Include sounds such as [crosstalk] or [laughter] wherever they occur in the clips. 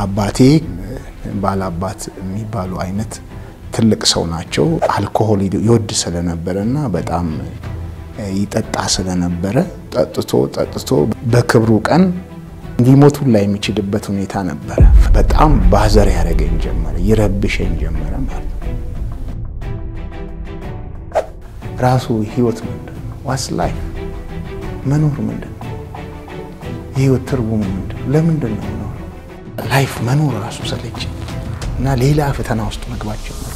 አባቴ ባላባት የሚባሉ አይነት ትልቅ ሰው ናቸው። አልኮሆል ይወድ ስለነበረ እና በጣም ይጠጣ ስለነበረ ጠጥቶ ጠጥቶ በክብሩ ቀን እንዲሞቱን ላይ የሚችልበት ሁኔታ ነበረ። በጣም bother ያደረገኝ ጀመረ፣ ይረብሸኝ ጀመረ ማለት ነው። ራሱ ህይወት ምንድን ነው? what's life መኖር ምንድን ነው? የህይወት ትርጉሙ ምንድን ነው? ለምንድን ነው? life መኖር ራሱ ሰለች እና ሌላ ፈተና ውስጥ ጀመረ።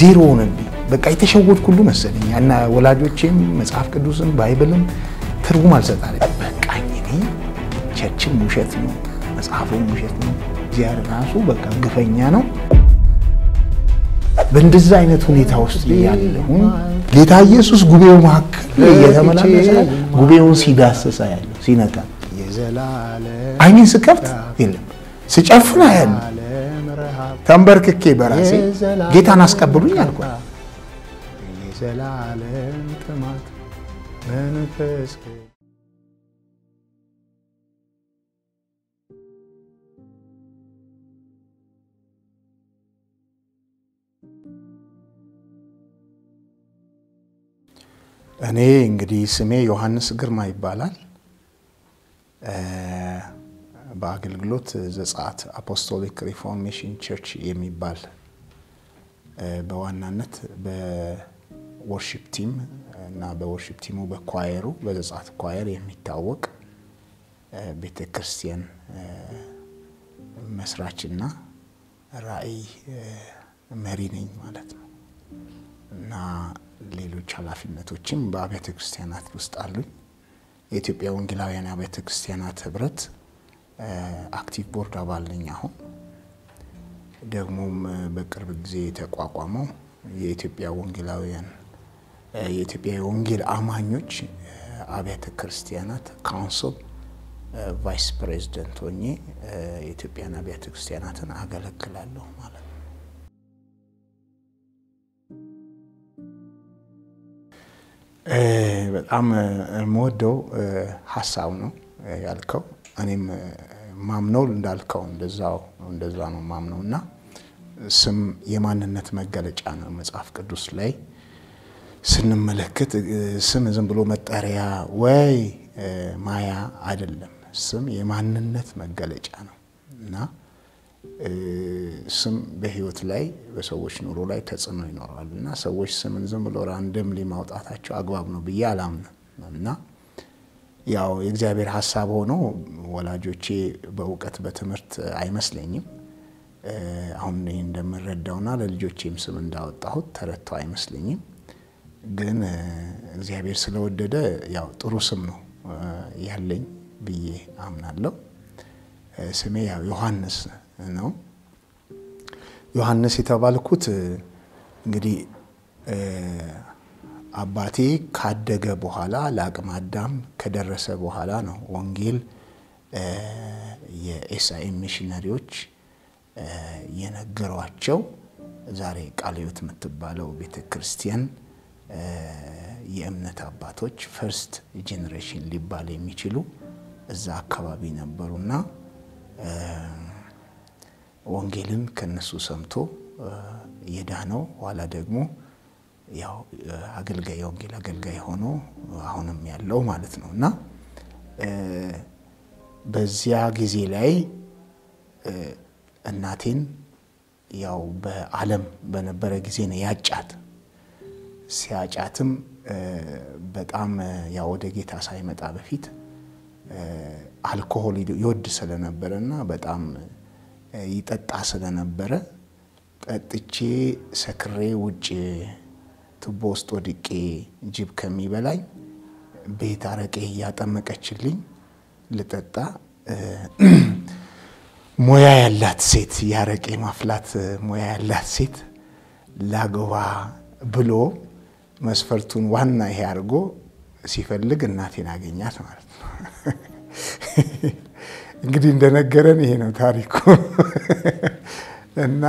ዜሮ ሆነልኝ። በቃ የተሸወድኩ ሁሉ መሰለኝ እና ወላጆቼም መጽሐፍ ቅዱስም Bible ም ትርጉም አልሰጣለ። በቃኝ እኔ church ም ውሸት ነው፣ መጽሐፉም ውሸት ነው፣ እግዚአብሔር ራሱ በቃ ግፈኛ ነው። በእንደዛ አይነት ሁኔታ ውስጥ ያለሁን ጌታ ኢየሱስ ጉቤው መካከል እየተመላለሰ ጉቤውን ሲዳስሳ ያለው ሲነካ አይኔን ስከፍት የለም። ስጨፍን ያለ ተንበርክኬ በራሴ ጌታን አስቀብሉኝ መንፈስ እኔ እንግዲህ ስሜ ዮሐንስ ግርማ ይባላል። በአገልግሎት ዘጸአት Apostolic Reformation Church የሚባል በዋናነት በ worship team እና በወርሺፕ ቲሙ በኳየሩ በዘጸአት choir የሚታወቅ ቤተ ክርስቲያን መስራችና ራዕይ መሪ ነኝ ማለት ነው እና ሌሎች ኃላፊነቶችም በአብያተ ክርስቲያናት ውስጥ አሉኝ። የኢትዮጵያ ወንጌላውያን አብያተ ክርስቲያናት ህብረት active board አባል ነኝ። አሁን ደግሞም በቅርብ ጊዜ የተቋቋመው የኢትዮጵያ ወንጌላውያን የኢትዮጵያ የወንጌል አማኞች አብያተ ክርስቲያናት council vice president ሆኜ የኢትዮጵያን አብያተ ክርስቲያናትን አገለግላለሁ ማለት በጣም የምወደው ሀሳብ ነው ያልከው። እኔም ማምነው እንዳልከው እንደዛው እንደዛ ነው ማምነው እና ስም የማንነት መገለጫ ነው። መጽሐፍ ቅዱስ ላይ ስንመለከት ስም ዝም ብሎ መጠሪያ ወይ ማያ አይደለም። ስም የማንነት መገለጫ ነው እና ስም በህይወት ላይ በሰዎች ኑሮ ላይ ተጽዕኖ ይኖረዋል እና ሰዎች ስምን ዝም ብሎ ራንደምሊ ማውጣታቸው አግባብ ነው ብዬ አላምንም እና ያው የእግዚአብሔር ሀሳብ ሆኖ ወላጆቼ በእውቀት በትምህርት አይመስለኝም። አሁን ይህ እንደምረዳውና ለልጆቼም ስም እንዳወጣሁት ተረድተው አይመስለኝም። ግን እግዚአብሔር ስለወደደ ያው ጥሩ ስም ነው ያለኝ ብዬ አምናለሁ። ስሜ ያው ዮሐንስ ነው። ዮሐንስ የተባልኩት እንግዲህ አባቴ ካደገ በኋላ ለአቅመ አዳም ከደረሰ በኋላ ነው ወንጌል የኤስአኤም ሚሽነሪዎች የነገሯቸው። ዛሬ ቃለ ሕይወት የምትባለው ቤተ ክርስቲያን የእምነት አባቶች first generation ሊባል የሚችሉ እዛ አካባቢ ነበሩና ወንጌልን ከነሱ ሰምቶ የዳነው ኋላ ደግሞ ያው አገልጋይ የወንጌል አገልጋይ ሆኖ አሁንም ያለው ማለት ነው እና በዚያ ጊዜ ላይ እናቴን ያው በዓለም በነበረ ጊዜ ነው ያጫት። ሲያጫትም በጣም ያው ወደ ጌታ ሳይመጣ በፊት አልኮሆል ይወድ ስለነበረ እና በጣም ይጠጣ ስለነበረ ጠጥቼ ሰክሬ ውጭ ቱቦ ውስጥ ወድቄ ጅብ ከሚበላኝ ቤት አረቄ እያጠመቀችልኝ ልጠጣ [clears throat] ሙያ ያላት ሴት የአረቄ ማፍላት ሙያ ያላት ሴት ላግባ ብሎ መስፈርቱን ዋና ይሄ አድርጎ ሲፈልግ እናቴን አገኛት ማለት ነው። [laughs] እንግዲህ እንደነገረን ይሄ ነው ታሪኩ [laughs] እና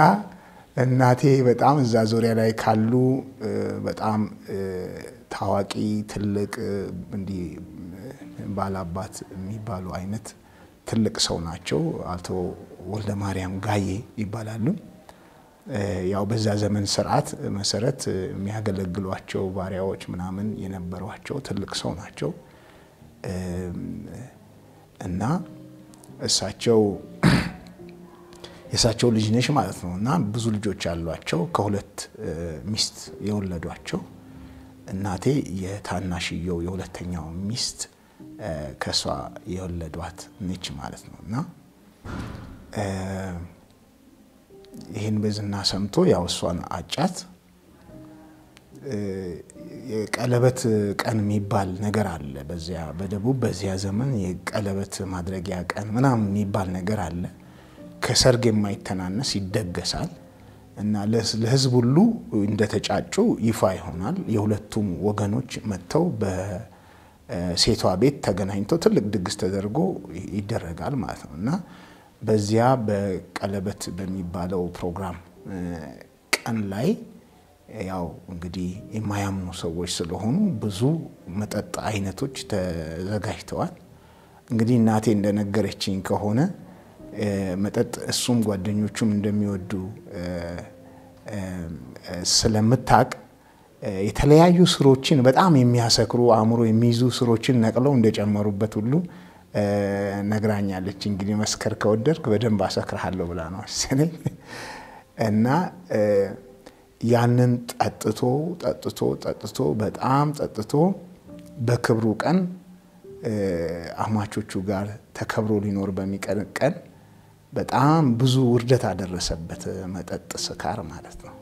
እናቴ በጣም እዛ ዙሪያ ላይ ካሉ በጣም ታዋቂ ትልቅ እንዲህ ባላባት የሚባሉ አይነት ትልቅ ሰው ናቸው። አቶ ወልደ ማርያም ጋዬ ይባላሉ። ያው በዛ ዘመን ስርዓት መሰረት የሚያገለግሏቸው ባሪያዎች ምናምን የነበሯቸው ትልቅ ሰው ናቸው እና እሳቸው የእሳቸው ልጅ ነሽ ማለት ነው እና ብዙ ልጆች አሏቸው። ከሁለት ሚስት የወለዷቸው እናቴ የታናሽየው የሁለተኛው ሚስት ከእሷ የወለዷት ነች ማለት ነው እና ይህን በዝና ሰምቶ ያው እሷን አጫት። የቀለበት ቀን የሚባል ነገር አለ። በዚያ በደቡብ በዚያ ዘመን የቀለበት ማድረጊያ ቀን ምናምን የሚባል ነገር አለ። ከሰርግ የማይተናነስ ይደገሳል እና ለሕዝብ ሁሉ እንደተጫጩ ይፋ ይሆናል። የሁለቱም ወገኖች መጥተው በሴቷ ቤት ተገናኝተው ትልቅ ድግስ ተደርጎ ይደረጋል ማለት ነው እና በዚያ በቀለበት በሚባለው ፕሮግራም ቀን ላይ ያው እንግዲህ የማያምኑ ሰዎች ስለሆኑ ብዙ መጠጥ አይነቶች ተዘጋጅተዋል። እንግዲህ እናቴ እንደነገረችኝ ከሆነ መጠጥ እሱም ጓደኞቹም እንደሚወዱ ስለምታቅ የተለያዩ ስሮችን በጣም የሚያሰክሩ አእምሮ የሚይዙ ስሮችን ነቅለው እንደጨመሩበት ሁሉ ነግራኛለች። እንግዲህ መስከር ከወደድክ በደንብ አሰክርሃለሁ ብላ ነው መሰለኝ እና ያንን ጠጥቶ ጠጥቶ ጠጥቶ በጣም ጠጥቶ በክብሩ ቀን አማቾቹ ጋር ተከብሮ ሊኖር በሚቀር ቀን በጣም ብዙ ውርደት አደረሰበት። መጠጥ ስካር ማለት ነው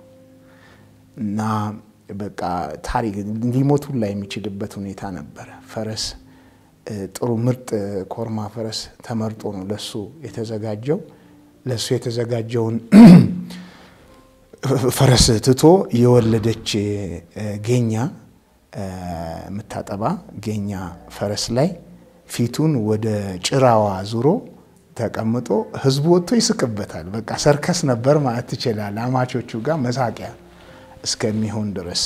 እና በቃ ታሪክ ሊሞት ሁላ የሚችልበት ሁኔታ ነበረ። ፈረስ ጥሩ ምርጥ ኮርማ ፈረስ ተመርጦ ነው ለሱ የተዘጋጀው። ለሱ የተዘጋጀውን [clears throat] ፈረስ ትቶ የወለደች ጌኛ የምታጠባ ጌኛ ፈረስ ላይ ፊቱን ወደ ጭራዋ ዙሮ ተቀምጦ ህዝቡ ወጥቶ ይስቅበታል። በቃ ሰርከስ ነበር ማለት ትችላል። አማቾቹ ጋር መሳቂያ እስከሚሆን ድረስ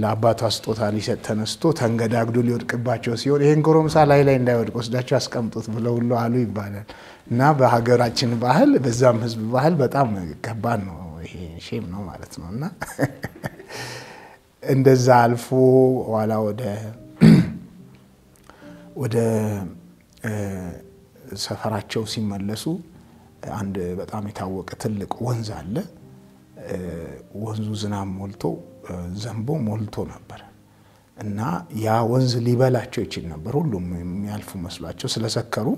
ለአባቷ ስጦታ ሊሰጥ ተነስቶ ተንገዳግዶ ሊወድቅባቸው ሲሆን ይህን ጎረምሳ ላይ ላይ እንዳይወድቅ ወስዳቸው አስቀምጡት ብለው ሁሉ አሉ ይባላል እና በሀገራችን ባህል በዛም ህዝብ ባህል በጣም ከባድ ነው። ይሄ ሼም ነው ማለት ነው እና እንደዛ አልፎ ኋላ ወደ ወደ ሰፈራቸው ሲመለሱ አንድ በጣም የታወቀ ትልቅ ወንዝ አለ። ወንዙ ዝናብ ሞልቶ ዘንቦ ሞልቶ ነበር እና ያ ወንዝ ሊበላቸው ይችል ነበር። ሁሉም የሚያልፉ መስሏቸው ስለሰከሩ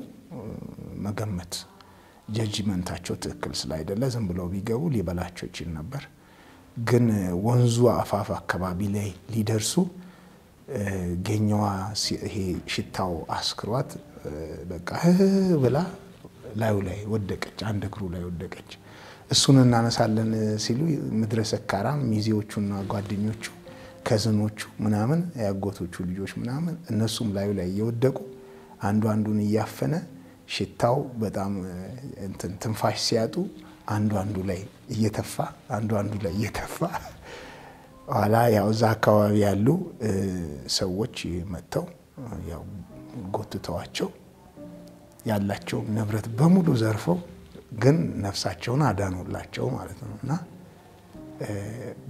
መገመት ጀጅመንታቸው ትክክል ስላይደለ ዝም ብለው ቢገቡ ሊበላቸው ይችል ነበር። ግን ወንዙ አፋፍ አካባቢ ላይ ሊደርሱ ጌኛዋ ይሄ ሽታው አስክሯት በቃ ብላ ላዩ ላይ ወደቀች፣ አንድ እግሩ ላይ ወደቀች። እሱን እናነሳለን ሲሉ ምድረ ሰካራም ሚዜዎቹና ጓደኞቹ ከዝኖቹ ምናምን ያጎቶቹ ልጆች ምናምን እነሱም ላዩ ላይ እየወደቁ አንዱ አንዱን እያፈነ ሽታው በጣም እንትን ትንፋሽ ሲያጡ አንዱ አንዱ ላይ እየተፋ አንዱ አንዱ ላይ እየተፋ [laughs] ኋላ ያው እዛ አካባቢ ያሉ ሰዎች መጥተው ያው ጎትተዋቸው ያላቸውን ንብረት በሙሉ ዘርፈው ግን ነፍሳቸውን አዳኑላቸው ማለት ነው። እና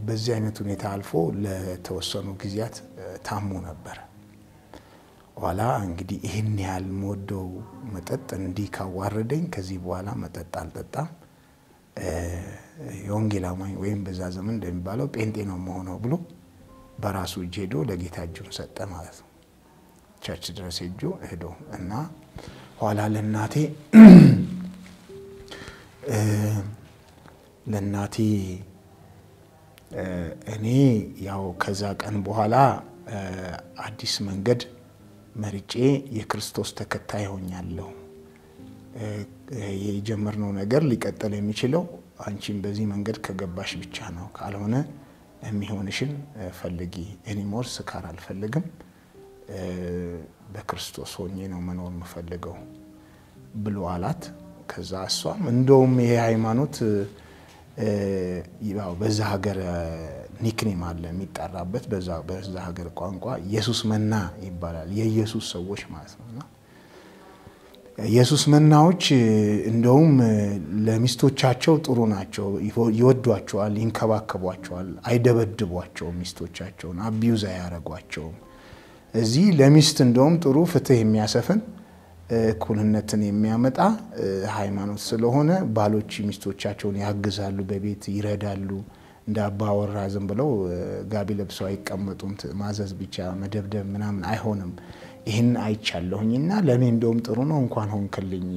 በዚህ አይነት ሁኔታ አልፎ ለተወሰኑ ጊዜያት ታሞ ነበረ። ኋላ እንግዲህ ይህን ያህል የምወደው መጠጥ እንዲህ ካዋረደኝ ከዚህ በኋላ መጠጥ አልጠጣም፣ የወንጌል አማኝ ወይም በዛ ዘመን እንደሚባለው ጴንጤ ነው መሆነው ብሎ በራሱ እጅ ሄዶ ለጌታ እጁን ሰጠ ማለት ነው። church ድረስ ሄጆ ሄዶ እና ኋላ ለእናቴ [clears throat] ለእናቴ እኔ ያው ከዛ ቀን በኋላ አዲስ መንገድ መርጬ የክርስቶስ ተከታይ ሆኛለሁ። የጀመርነው ነገር ሊቀጥል የሚችለው አንቺም በዚህ መንገድ ከገባሽ ብቻ ነው። ካልሆነ የሚሆንሽን ፈልጊ። anymore ስካር አልፈልግም፣ በክርስቶስ ሆኜ ነው መኖር የምፈልገው ብሎ አላት። ከዛ እሷም እንደውም ይሄ ሃይማኖት በዛ ሀገር ኒክኔም አለ የሚጠራበት በዛ ሀገር ቋንቋ ኢየሱስ መና ይባላል። የኢየሱስ ሰዎች ማለት ነው። እና ኢየሱስ መናዎች እንደውም ለሚስቶቻቸው ጥሩ ናቸው፣ ይወዷቸዋል፣ ይንከባከቧቸዋል፣ አይደበድቧቸውም፣ ሚስቶቻቸውን አቢዩዝ አያረጓቸውም። እዚህ ለሚስት እንደውም ጥሩ ፍትህ የሚያሰፍን እኩልነትን የሚያመጣ ሃይማኖት ስለሆነ ባሎች ሚስቶቻቸውን ያግዛሉ፣ በቤት ይረዳሉ። እንደ አባወራ ዝም ብለው ጋቢ ለብሰው አይቀመጡም። ማዘዝ ብቻ መደብደብ ምናምን አይሆንም። ይህን አይቻለሁኝና ለእኔ እንደውም ጥሩ ነው እንኳን ሆንክልኝ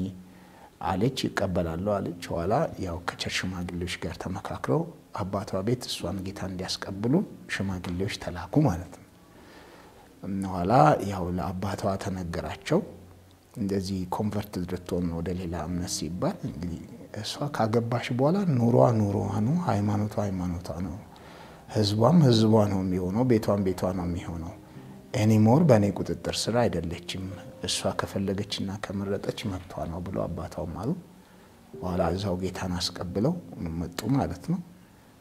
አለች። ይቀበላለሁ አለች። ኋላ ያው ከቸር ሽማግሌዎች ጋር ተመካክረው አባቷ ቤት እሷን ጌታ እንዲያስቀብሉ ሽማግሌዎች ተላኩ ማለት ነው። ኋላ ያው ለአባቷ ተነገራቸው። እንደዚህ convert ልትሆን ወደ ሌላ እምነት ሲባል እንግዲህ እሷ ካገባሽ በኋላ ኑሯ ኑሮዋ ነው፣ ሃይማኖቷ ሃይማኖቷ ነው፣ ህዝቧም ህዝቧ ነው የሚሆነው፣ ቤቷም ቤቷ ነው የሚሆነው። anymore በእኔ ቁጥጥር ስር አይደለችም። እሷ ከፈለገችና ከመረጠች መብቷ ነው ብሎ አባቷም አሉ። በኋላ እዛው ጌታን አስቀብለው መጡ ማለት ነው።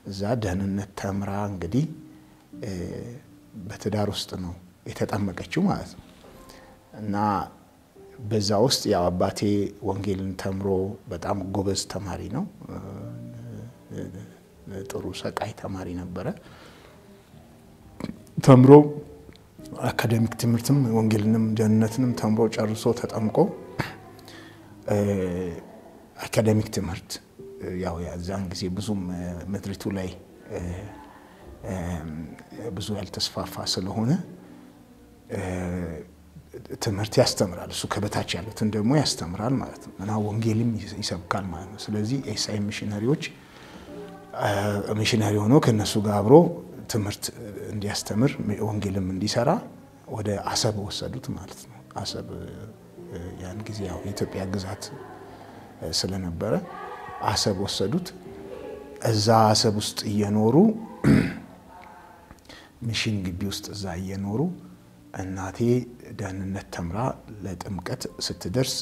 እዛ ደህንነት ተምራ እንግዲህ በትዳር ውስጥ ነው የተጠመቀችው ማለት ነው እና በዛ ውስጥ ያው አባቴ ወንጌልን ተምሮ በጣም ጎበዝ ተማሪ ነው። ጥሩ ሰቃይ ተማሪ ነበረ። ተምሮ አካዴሚክ ትምህርትም ወንጌልንም ደህንነትንም ተምሮ ጨርሶ ተጠምቆ አካዴሚክ ትምህርት ያው የዛን ጊዜ ብዙም ምድሪቱ ላይ ብዙ ያልተስፋፋ ስለሆነ ትምህርት ያስተምራል። እሱ ከበታች ያሉትን ደግሞ ያስተምራል ማለት ነው እና ወንጌልም ይሰብካል ማለት ነው። ስለዚህ SIM missionary ዎች missionary ሆኖ ከእነሱ ጋር አብሮ ትምህርት እንዲያስተምር ወንጌልም እንዲሰራ ወደ አሰብ ወሰዱት ማለት ነው። አሰብ ያን ጊዜ ያው የኢትዮጵያ ግዛት ስለነበረ አሰብ ወሰዱት። እዛ አሰብ ውስጥ እየኖሩ [clears throat] mission ግቢ ውስጥ እዛ እየኖሩ እናቴ ደህንነት ተምራ ለጥምቀት ስትደርስ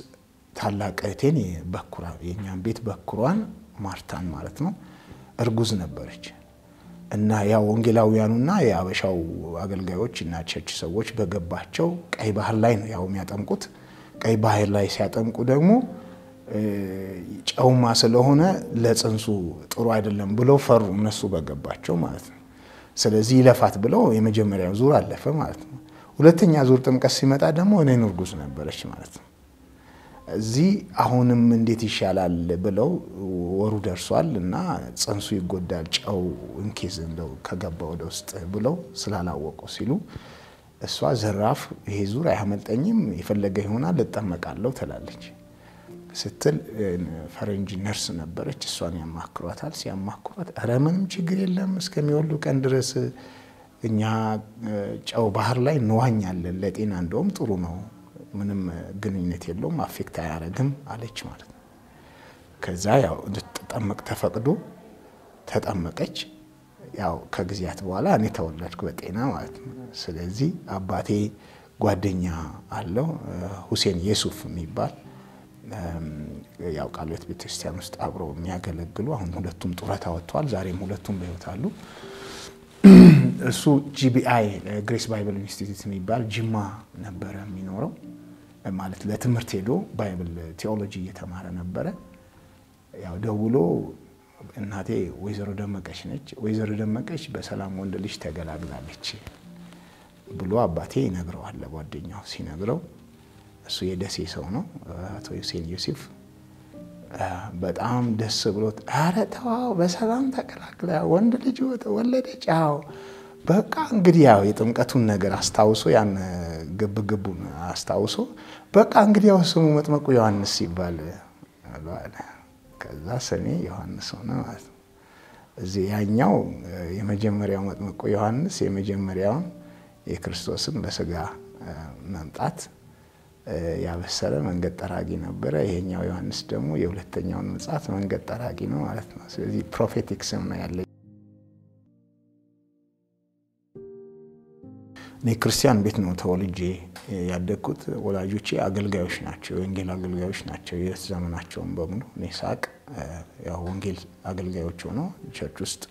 ታላቅ እህቴን በኩራ የእኛም ቤት በኩሯን ማርታን ማለት ነው እርጉዝ ነበረች እና ያው ወንጌላውያኑና የአበሻው አገልጋዮች እና church ሰዎች በገባቸው ቀይ ባህር ላይ ነው ያው የሚያጠምቁት። ቀይ ባህር ላይ ሲያጠምቁ ደግሞ ጨውማ ስለሆነ ለጽንሱ ጥሩ አይደለም ብለው ፈሩ እነሱ በገባቸው ማለት ነው። ስለዚህ ይለፋት ብለው የመጀመሪያው ዙር አለፈ ማለት ነው። ሁለተኛ ዙር ጥምቀት ሲመጣ ደግሞ እኔን እርጉዝ ነበረች ማለት ነው። እዚህ አሁንም እንዴት ይሻላል ብለው ወሩ ደርሷል እና ጽንሱ ይጎዳል ጨው እንኬዝ እንደው ከገባ ወደ ውስጥ ብለው ስላላወቁ ሲሉ እሷ ዘራፍ ይሄ ዙር አያመልጠኝም የፈለገ ይሆናል እጠመቃለሁ ትላለች ስትል ፈረንጅ ነርስ ነበረች። እሷን ያማክሯታል። ሲያማክሯት ኧረ ምንም ችግር የለም እስከሚወልዱ ቀን ድረስ እኛ ጨው ባህር ላይ እንዋኛለን፣ ለጤና እንደውም ጥሩ ነው፣ ምንም ግንኙነት የለውም፣ አፌክት አያረግም አለች ማለት ነው። ከዛ ያው እንድትጠመቅ ተፈቅዶ ተጠመቀች። ያው ከጊዜያት በኋላ እኔ ተወለድኩ በጤና ማለት ነው። ስለዚህ አባቴ ጓደኛ አለው ሁሴን የሱፍ የሚባል ያው ሕይወት ቤተክርስቲያን ውስጥ አብረው የሚያገለግሉ አሁን ሁለቱም ጡረታ ወጥተዋል። ዛሬም ሁለቱም በሕይወት አሉ። እሱ GBI Grace Bible Institute የሚባል ጅማ ነበረ የሚኖረው ማለት ለትምህርት ሄዶ Bible ቴዎሎጂ እየተማረ ነበረ። ያው ደውሎ እናቴ ወይዘሮ ደመቀች ነች፣ ወይዘሮ ደመቀች በሰላም ወንድ ልጅ ተገላግላለች ብሎ አባቴ ይነግረዋል ለጓደኛው። ሲነግረው እሱ የደሴ ሰው ነው አቶ ሁሴን ዮሴፍ በጣም ደስ ብሎት ኧረ ተው በሰላም ተቀላቅላ ወንድ ልጅ ወለደች። አዎ በቃ እንግዲህ ያው የጥምቀቱን ነገር አስታውሶ ያን ግብ ግቡን አስታውሶ በቃ እንግዲህ ያው ስሙ መጥምቁ ዮሐንስ ሲባል ከዛ ስሜ ዮሐንስ ሆነ ማለት ነው። እዚህ ያኛው የመጀመሪያው መጥምቁ ዮሐንስ የመጀመሪያውን የክርስቶስን በስጋ መምጣት ያበሰረ መንገድ ጠራጊ ነበረ። ይሄኛው ዮሐንስ ደግሞ የሁለተኛውን ምጽአት መንገድ ጠራጊ ነው ማለት ነው። ስለዚህ prophetic ስም ነው ያለ። እኔ ክርስቲያን ቤት ነው ተወልጄ ያደግኩት። ወላጆቼ አገልጋዮች ናቸው፣ የወንጌል አገልጋዮች ናቸው። የህይወት ዘመናቸውን በሙሉ እኔ ሳውቅ ያው ወንጌል አገልጋዮች ሆነው church ውስጥ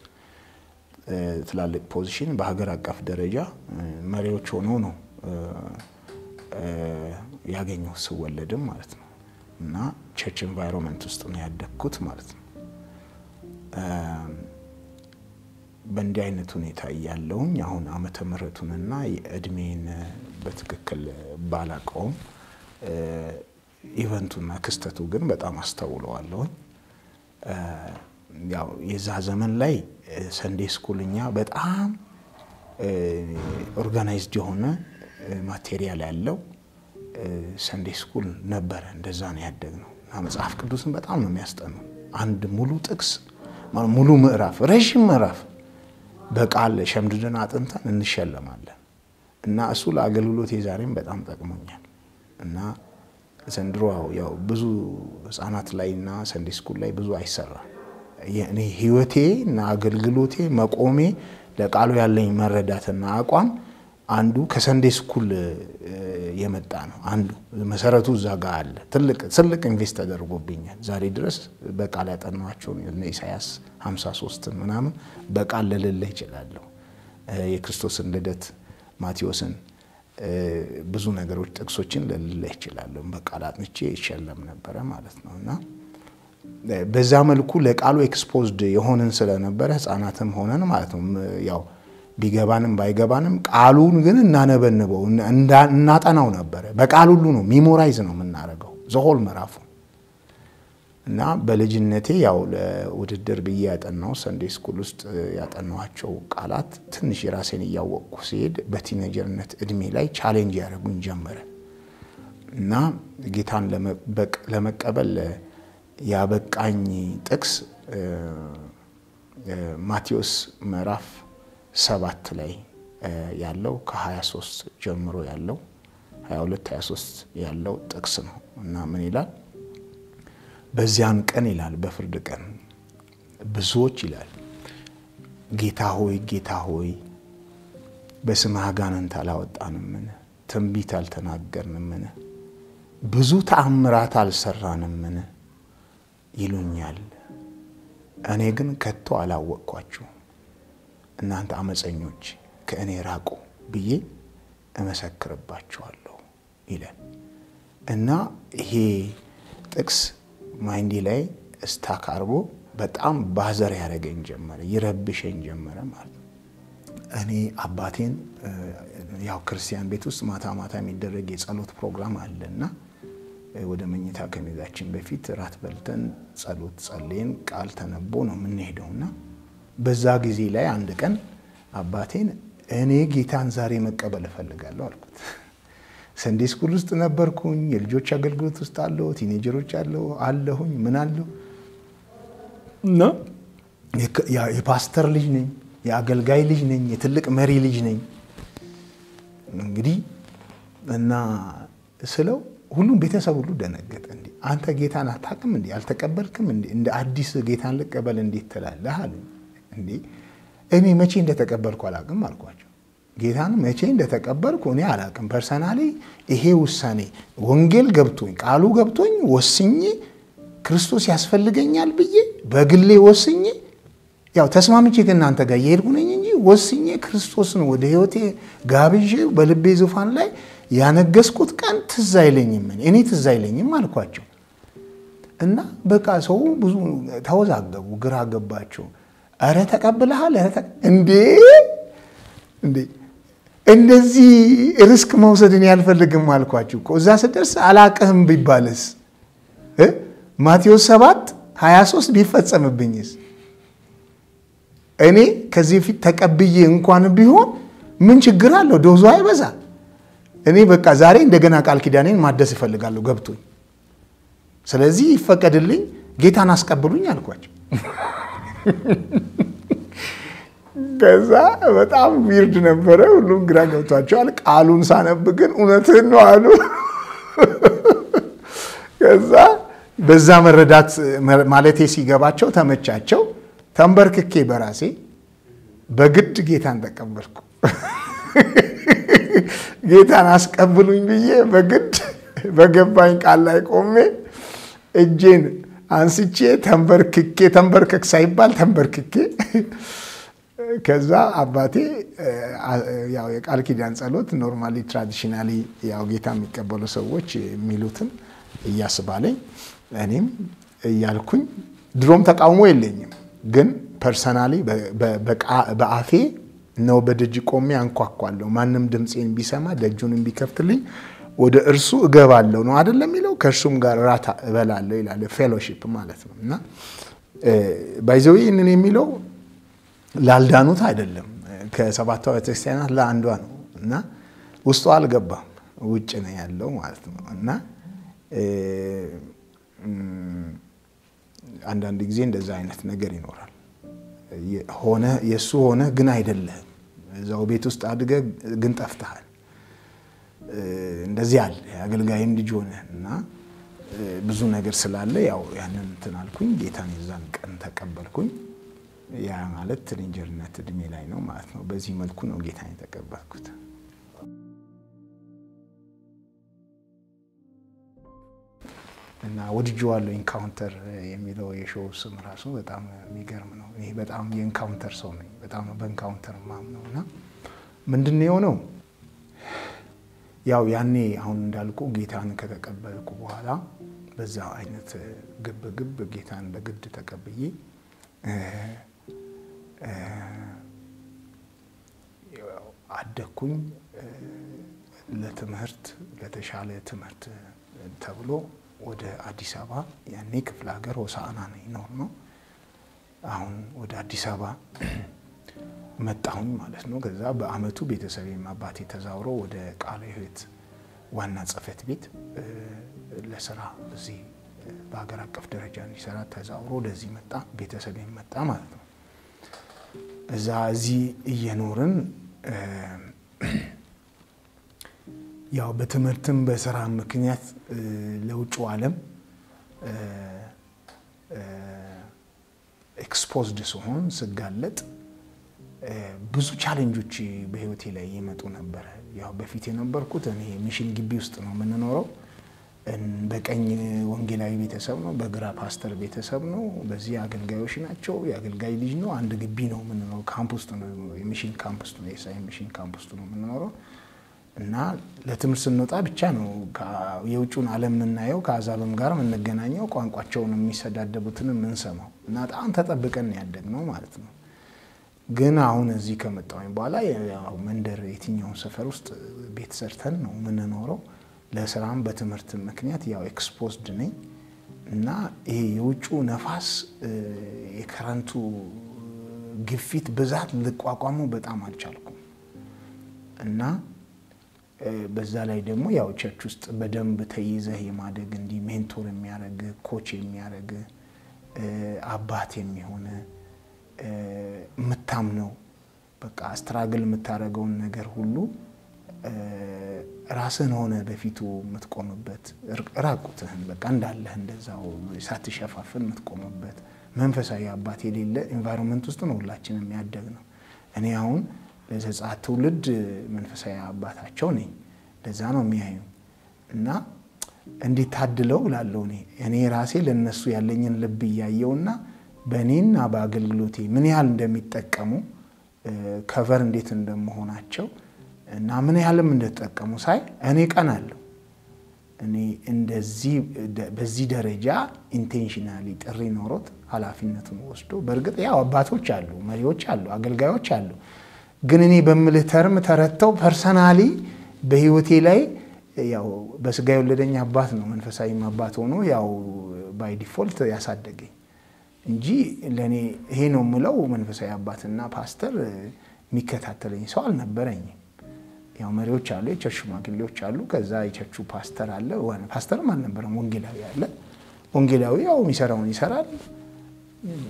ትላልቅ position በሀገር አቀፍ ደረጃ መሪዎች ሆነው ነው ያገኘው ስወለድም ማለት ነው። እና church environment ውስጥ ነው ያደግኩት ማለት ነው። በእንዲህ አይነት ሁኔታ እያለውኝ አሁን ዓመተ ምሕረቱንና የእድሜን በትክክል ባላቀውም event ኡና ክስተቱ ግን በጣም አስተውለዋለሁኝ። ያው የዛ ዘመን ላይ Sunday school እኛ በጣም organized የሆነ material ያለው Sunday school ነበረ። እንደዛ ነው ያደግነው እና መጽሐፍ ቅዱስን በጣም ነው የሚያስጠኑ። አንድ ሙሉ ጥቅስ ሙሉ ምዕራፍ ረዥም ምዕራፍ በቃል ሸምድደን አጥንተን እንሸለማለን እና እሱ ለአገልግሎት የዛሬም በጣም ጠቅሞኛል እና ዘንድሮ ያው ብዙ ህፃናት ላይ እና ሰንዴ ስኩል ላይ ብዙ አይሰራም። ህይወቴ እና አገልግሎቴ መቆሜ ለቃሉ ያለኝ መረዳትና አቋም አንዱ ከሰንዴ ስኩል የመጣ ነው። አንዱ መሰረቱ እዛ ጋር አለ። ትልቅ invest ተደርጎብኛል። ዛሬ ድረስ በቃል ያጠናኋቸውን ኢሳያስ 53 ምናምን በቃል ልልልህ እችላለሁ። የክርስቶስን ልደት ማቴዎስን ብዙ ነገሮች ጥቅሶችን ልልልህ እችላለሁ። በቃል አጥንቼ ይሸለም ነበረ ማለት ነው እና በዛ መልኩ ለቃሉ exposed የሆንን ስለነበረ ህፃናትም ሆነን ማለት ነው ያው ቢገባንም ባይገባንም ቃሉን ግን እናነበንበው እናጠናው ነበረ። በቃል ሁሉ ነው memorize ነው የምናደርገው። the whole ምዕራፉ እና በልጅነቴ ያው ለውድድር ብዬ ያጠናው Sunday school ውስጥ ያጠናኋቸው ቃላት ትንሽ የራሴን እያወቅኩ ሲሄድ በ teenager ነት እድሜ ላይ challenge ያደረጉኝ ጀመረ። እና ጌታን ለመቀበል ያበቃኝ ጥቅስ ማቴዎስ ምዕራፍ ሰባት ላይ ያለው ከ23 ጀምሮ ያለው 22 23 ያለው ጥቅስ ነው እና ምን ይላል? በዚያን ቀን ይላል በፍርድ ቀን ብዙዎች ይላል ጌታ ሆይ ጌታ ሆይ በስምህ አጋንንት አላወጣንምን? ትንቢት አልተናገርንምን? ብዙ ተአምራት አልሰራንምን? ይሉኛል። እኔ ግን ከቶ አላወቅኳችሁ እናንተ አመፀኞች ከእኔ ራቁ ብዬ እመሰክርባችኋለሁ ይላል እና ይሄ ጥቅስ ማይንዴ ላይ እስታክ በጣም ባዘር ያደረገኝ ጀመረ፣ ይረብሸኝ ጀመረ ማለት ነው። እኔ አባቴን ያው ክርስቲያን ቤት ውስጥ ማታ ማታ የሚደረግ የጸሎት ፕሮግራም አለ እና ወደ መኝታ ከመሄዳችን በፊት ራት በልተን ጸሎት ጸልየን ቃል ተነቦ ነው የምንሄደው እና በዛ ጊዜ ላይ አንድ ቀን አባቴን እኔ ጌታን ዛሬ መቀበል እፈልጋለሁ አልኩት። ሰንዴ ስኩል ውስጥ ነበርኩኝ። የልጆች አገልግሎት ውስጥ አለሁ። ቲኔጀሮች አለሁ አለሁኝ ምን አለሁ እና የፓስተር ልጅ ነኝ፣ የአገልጋይ ልጅ ነኝ፣ የትልቅ መሪ ልጅ ነኝ። እንግዲህ እና ስለው ሁሉም ቤተሰብ ሁሉ ደነገጠ። እንዲ አንተ ጌታን አታውቅም እንዲ አልተቀበልክም እንደ አዲስ ጌታን ልቀበል እንዴት ትላለህ አሉ። እንዲ እኔ መቼ እንደተቀበልኩ አላውቅም አልኳቸው። ጌታን መቼ እንደተቀበልኩ እኔ አላውቅም። personally ይሄ ውሳኔ ወንጌል ገብቶኝ ቃሉ ገብቶኝ ወስኜ ክርስቶስ ያስፈልገኛል ብዬ በግሌ ወስኜ ያው ተስማምቼ ከእናንተ ጋር እየሄድኩ ነኝ እንጂ ወስኜ ክርስቶስን ወደ ሕይወቴ ጋብዤ በልቤ ዙፋን ላይ ያነገስኩት ቀን ትዝ አይለኝም። እኔ ትዝ አይለኝም አልኳቸው እና በቃ ሰው ብዙ ተወዛገቡ፣ ግራ ገባቸው። እረ ተቀብለሃል እንዴ እንዴ እንደዚህ risk መውሰድን ያልፈልግም አልኳችሁ እኮ እዛ ስደርስ አላቅህም ቢባልስ ማቴዎስ 7 23 ቢፈጸምብኝስ እኔ ከዚህ በፊት ተቀብዬ እንኳን ቢሆን ምን ችግር አለው? dose ኡ አይበዛ። እኔ በቃ ዛሬ እንደገና ቃል ኪዳኔን ማደስ እፈልጋለሁ ገብቶኝ። ስለዚህ ይፈቀድልኝ፣ ጌታን አስቀብሉኝ አልኳቸው። ከዛ በጣም weird ነበረ። ሁሉም ግራ ገብቷቸዋል። ቃሉን ሳነብ ግን እውነትህን ነው አሉ። ከዛ በዛ መረዳት ማለቴ ሲገባቸው ተመቻቸው። ተንበርክኬ በራሴ በግድ ጌታን ተቀበልኩ። ጌታን አስቀብሉኝ ብዬ በግድ በገባኝ ቃል ላይ ቆሜ እጄን አንስቼ ተንበርክኬ ተንበርክክ ሳይባል ተንበርክኬ [laughs] ከዛ አባቴ ያው የቃል ኪዳን ጸሎት normally traditionally ያው ጌታ የሚቀበሉ ሰዎች የሚሉትን እያስባለኝ እኔም እያልኩኝ ድሮም ተቃውሞ የለኝም፣ ግን personally በአፌ ነው በደጅ ቆሜ አንኳኳለሁ። ማንም ድምፄን ቢሰማ ደጁንም ቢከፍትልኝ ወደ እርሱ እገባለሁ ነው አይደለም የሚለው። ከእርሱም ጋር ራት እበላለሁ ይላል። fellowship ማለት ነው እና by the way ይህንን የሚለው ላልዳኑት አይደለም ከሰባቷ ቤተክርስቲያናት ለአንዷ ነው እና ውስጡ አልገባም ውጭ ነው ያለው ማለት ነው እና አንዳንድ ጊዜ እንደዛ አይነት ነገር ይኖራል። ሆነ የእሱ ሆነ ግን አይደለህም። እዛው ቤት ውስጥ አድገህ ግን ጠፍተሃል። እንደዚህ አለ የአገልጋይም ልጅ ሆነ እና ብዙ ነገር ስላለ ያው ያንን እንትን አልኩኝ። ጌታን የዛን ቀን ተቀበልኩኝ። ያ ማለት teenager ነት እድሜ ላይ ነው ማለት ነው። በዚህ መልኩ ነው ጌታን የተቀበልኩት። እና ወድጄዋለሁ። encounter የሚለው የ show ው ስም ራሱ በጣም የሚገርም ነው። እኔ በጣም የ encounter ሰው ነኝ። በጣም በ encounter ማምን ነው እና ምንድን ነው የሆነው ያው ያኔ አሁን እንዳልኩ ጌታን ከተቀበልኩ በኋላ በዛ አይነት ግብ ግብ ጌታን በግድ ተቀብዬ አደግኩኝ። ለትምህርት ለተሻለ ትምህርት ተብሎ ወደ አዲስ አበባ ያኔ ክፍለ ሀገር ሆሳዕና ነው ይኖር ነው። አሁን ወደ አዲስ አበባ መጣሁኝ ማለት ነው። ከዛ በአመቱ ቤተሰቤም አባቴ ተዛውሮ ወደ ቃለ ሕይወት ዋና ጽሕፈት ቤት ለስራ እዚህ በሀገር አቀፍ ደረጃ እንዲሰራ ተዛውሮ ወደዚህ መጣ። ቤተሰቤም መጣ ማለት ነው። እዛ እዚህ እየኖርን ያው በትምህርትም በስራ ምክንያት ለውጭ ዓለም exposed ስሆን ስጋለጥ ብዙ challenge ኦች በህይወቴ ላይ የመጡ ነበረ። ያው በፊት የነበርኩት እኔ mission ግቢ ውስጥ ነው የምንኖረው። በቀኝ ወንጌላዊ ቤተሰብ ነው፣ በግራ ፓስተር ቤተሰብ ነው። በዚህ አገልጋዮች ናቸው። የአገልጋይ ልጅ ነው። አንድ ግቢ ነው የምንኖረው። ካምፕ ውስጥ ነው፣ የ mission ካምፕ ውስጥ ነው፣ የሳይ mission ካምፕ ውስጥ ነው የምንኖረው እና ለትምህርት ስንወጣ ብቻ ነው የውጭውን ዓለም የምናየው፣ ከአሕዛብም ጋር የምንገናኘው፣ ቋንቋቸውን የሚሰዳደቡትን የምንሰማው እና በጣም ተጠብቀን ያደግነው ማለት ነው። ግን አሁን እዚህ ከመጣሁኝ በኋላ መንደር የትኛውን ሰፈር ውስጥ ቤት ሰርተን ነው የምንኖረው። ለስራም በትምህርት ምክንያት ያው exposed ነኝ እና ይሄ የውጩ ነፋስ የ current ኡ ግፊት ብዛት ልቋቋሙ በጣም አልቻልኩም እና በዛ ላይ ደግሞ ያው church ውስጥ በደንብ ተይዘህ የማደግ እንዲህ mentor የሚያደርግ coach የሚያደርግ አባት የሚሆነህ የምታምነው በቃ ስትራግል የምታደርገውን ነገር ሁሉ ራስህን ሆነ በፊቱ የምትቆምበት ራቁትህን በቃ እንዳለህ እንደዛው ሳትሸፋፍን የምትቆምበት መንፈሳዊ አባት የሌለ environment ውስጥ ነው ሁላችንም ያደግነው። እኔ አሁን ለዘጸአት ትውልድ መንፈሳዊ አባታቸው ነኝ። ለዛ ነው የሚያዩ እና እንዴት ታድለው ላለው እኔ እኔ ራሴ ለነሱ ያለኝን ልብ እያየውና በእኔና በአገልግሎቴ ምን ያህል እንደሚጠቀሙ cover እንዴት እንደመሆናቸው እና ምን ያህልም እንደተጠቀሙ ሳይ እኔ ቀናለሁ። እኔ እንደዚህ በዚህ ደረጃ intentionally ጥሪ ኖሮት ኃላፊነቱን ወስዶ በእርግጥ ያው አባቶች አሉ፣ መሪዎች አሉ፣ አገልጋዮች አሉ። ግን እኔ በምልህ term ተረድተው personally በህይወቴ ላይ ያው በስጋ የወለደኝ አባት ነው መንፈሳዊም አባት ሆኖ ያው by default ያሳደገኝ እንጂ ለእኔ ይሄ ነው የምለው መንፈሳዊ አባትና ፓስተር የሚከታተለኝ ሰው አልነበረኝም። ያው መሪዎች አሉ፣ የ church ሽማግሌዎች አሉ። ከዛ የ church ኡ pastor አለ። ፓስተርም አልነበረም፣ ወንጌላዊ አለ። ወንጌላዊ ያው የሚሰራውን ይሰራል።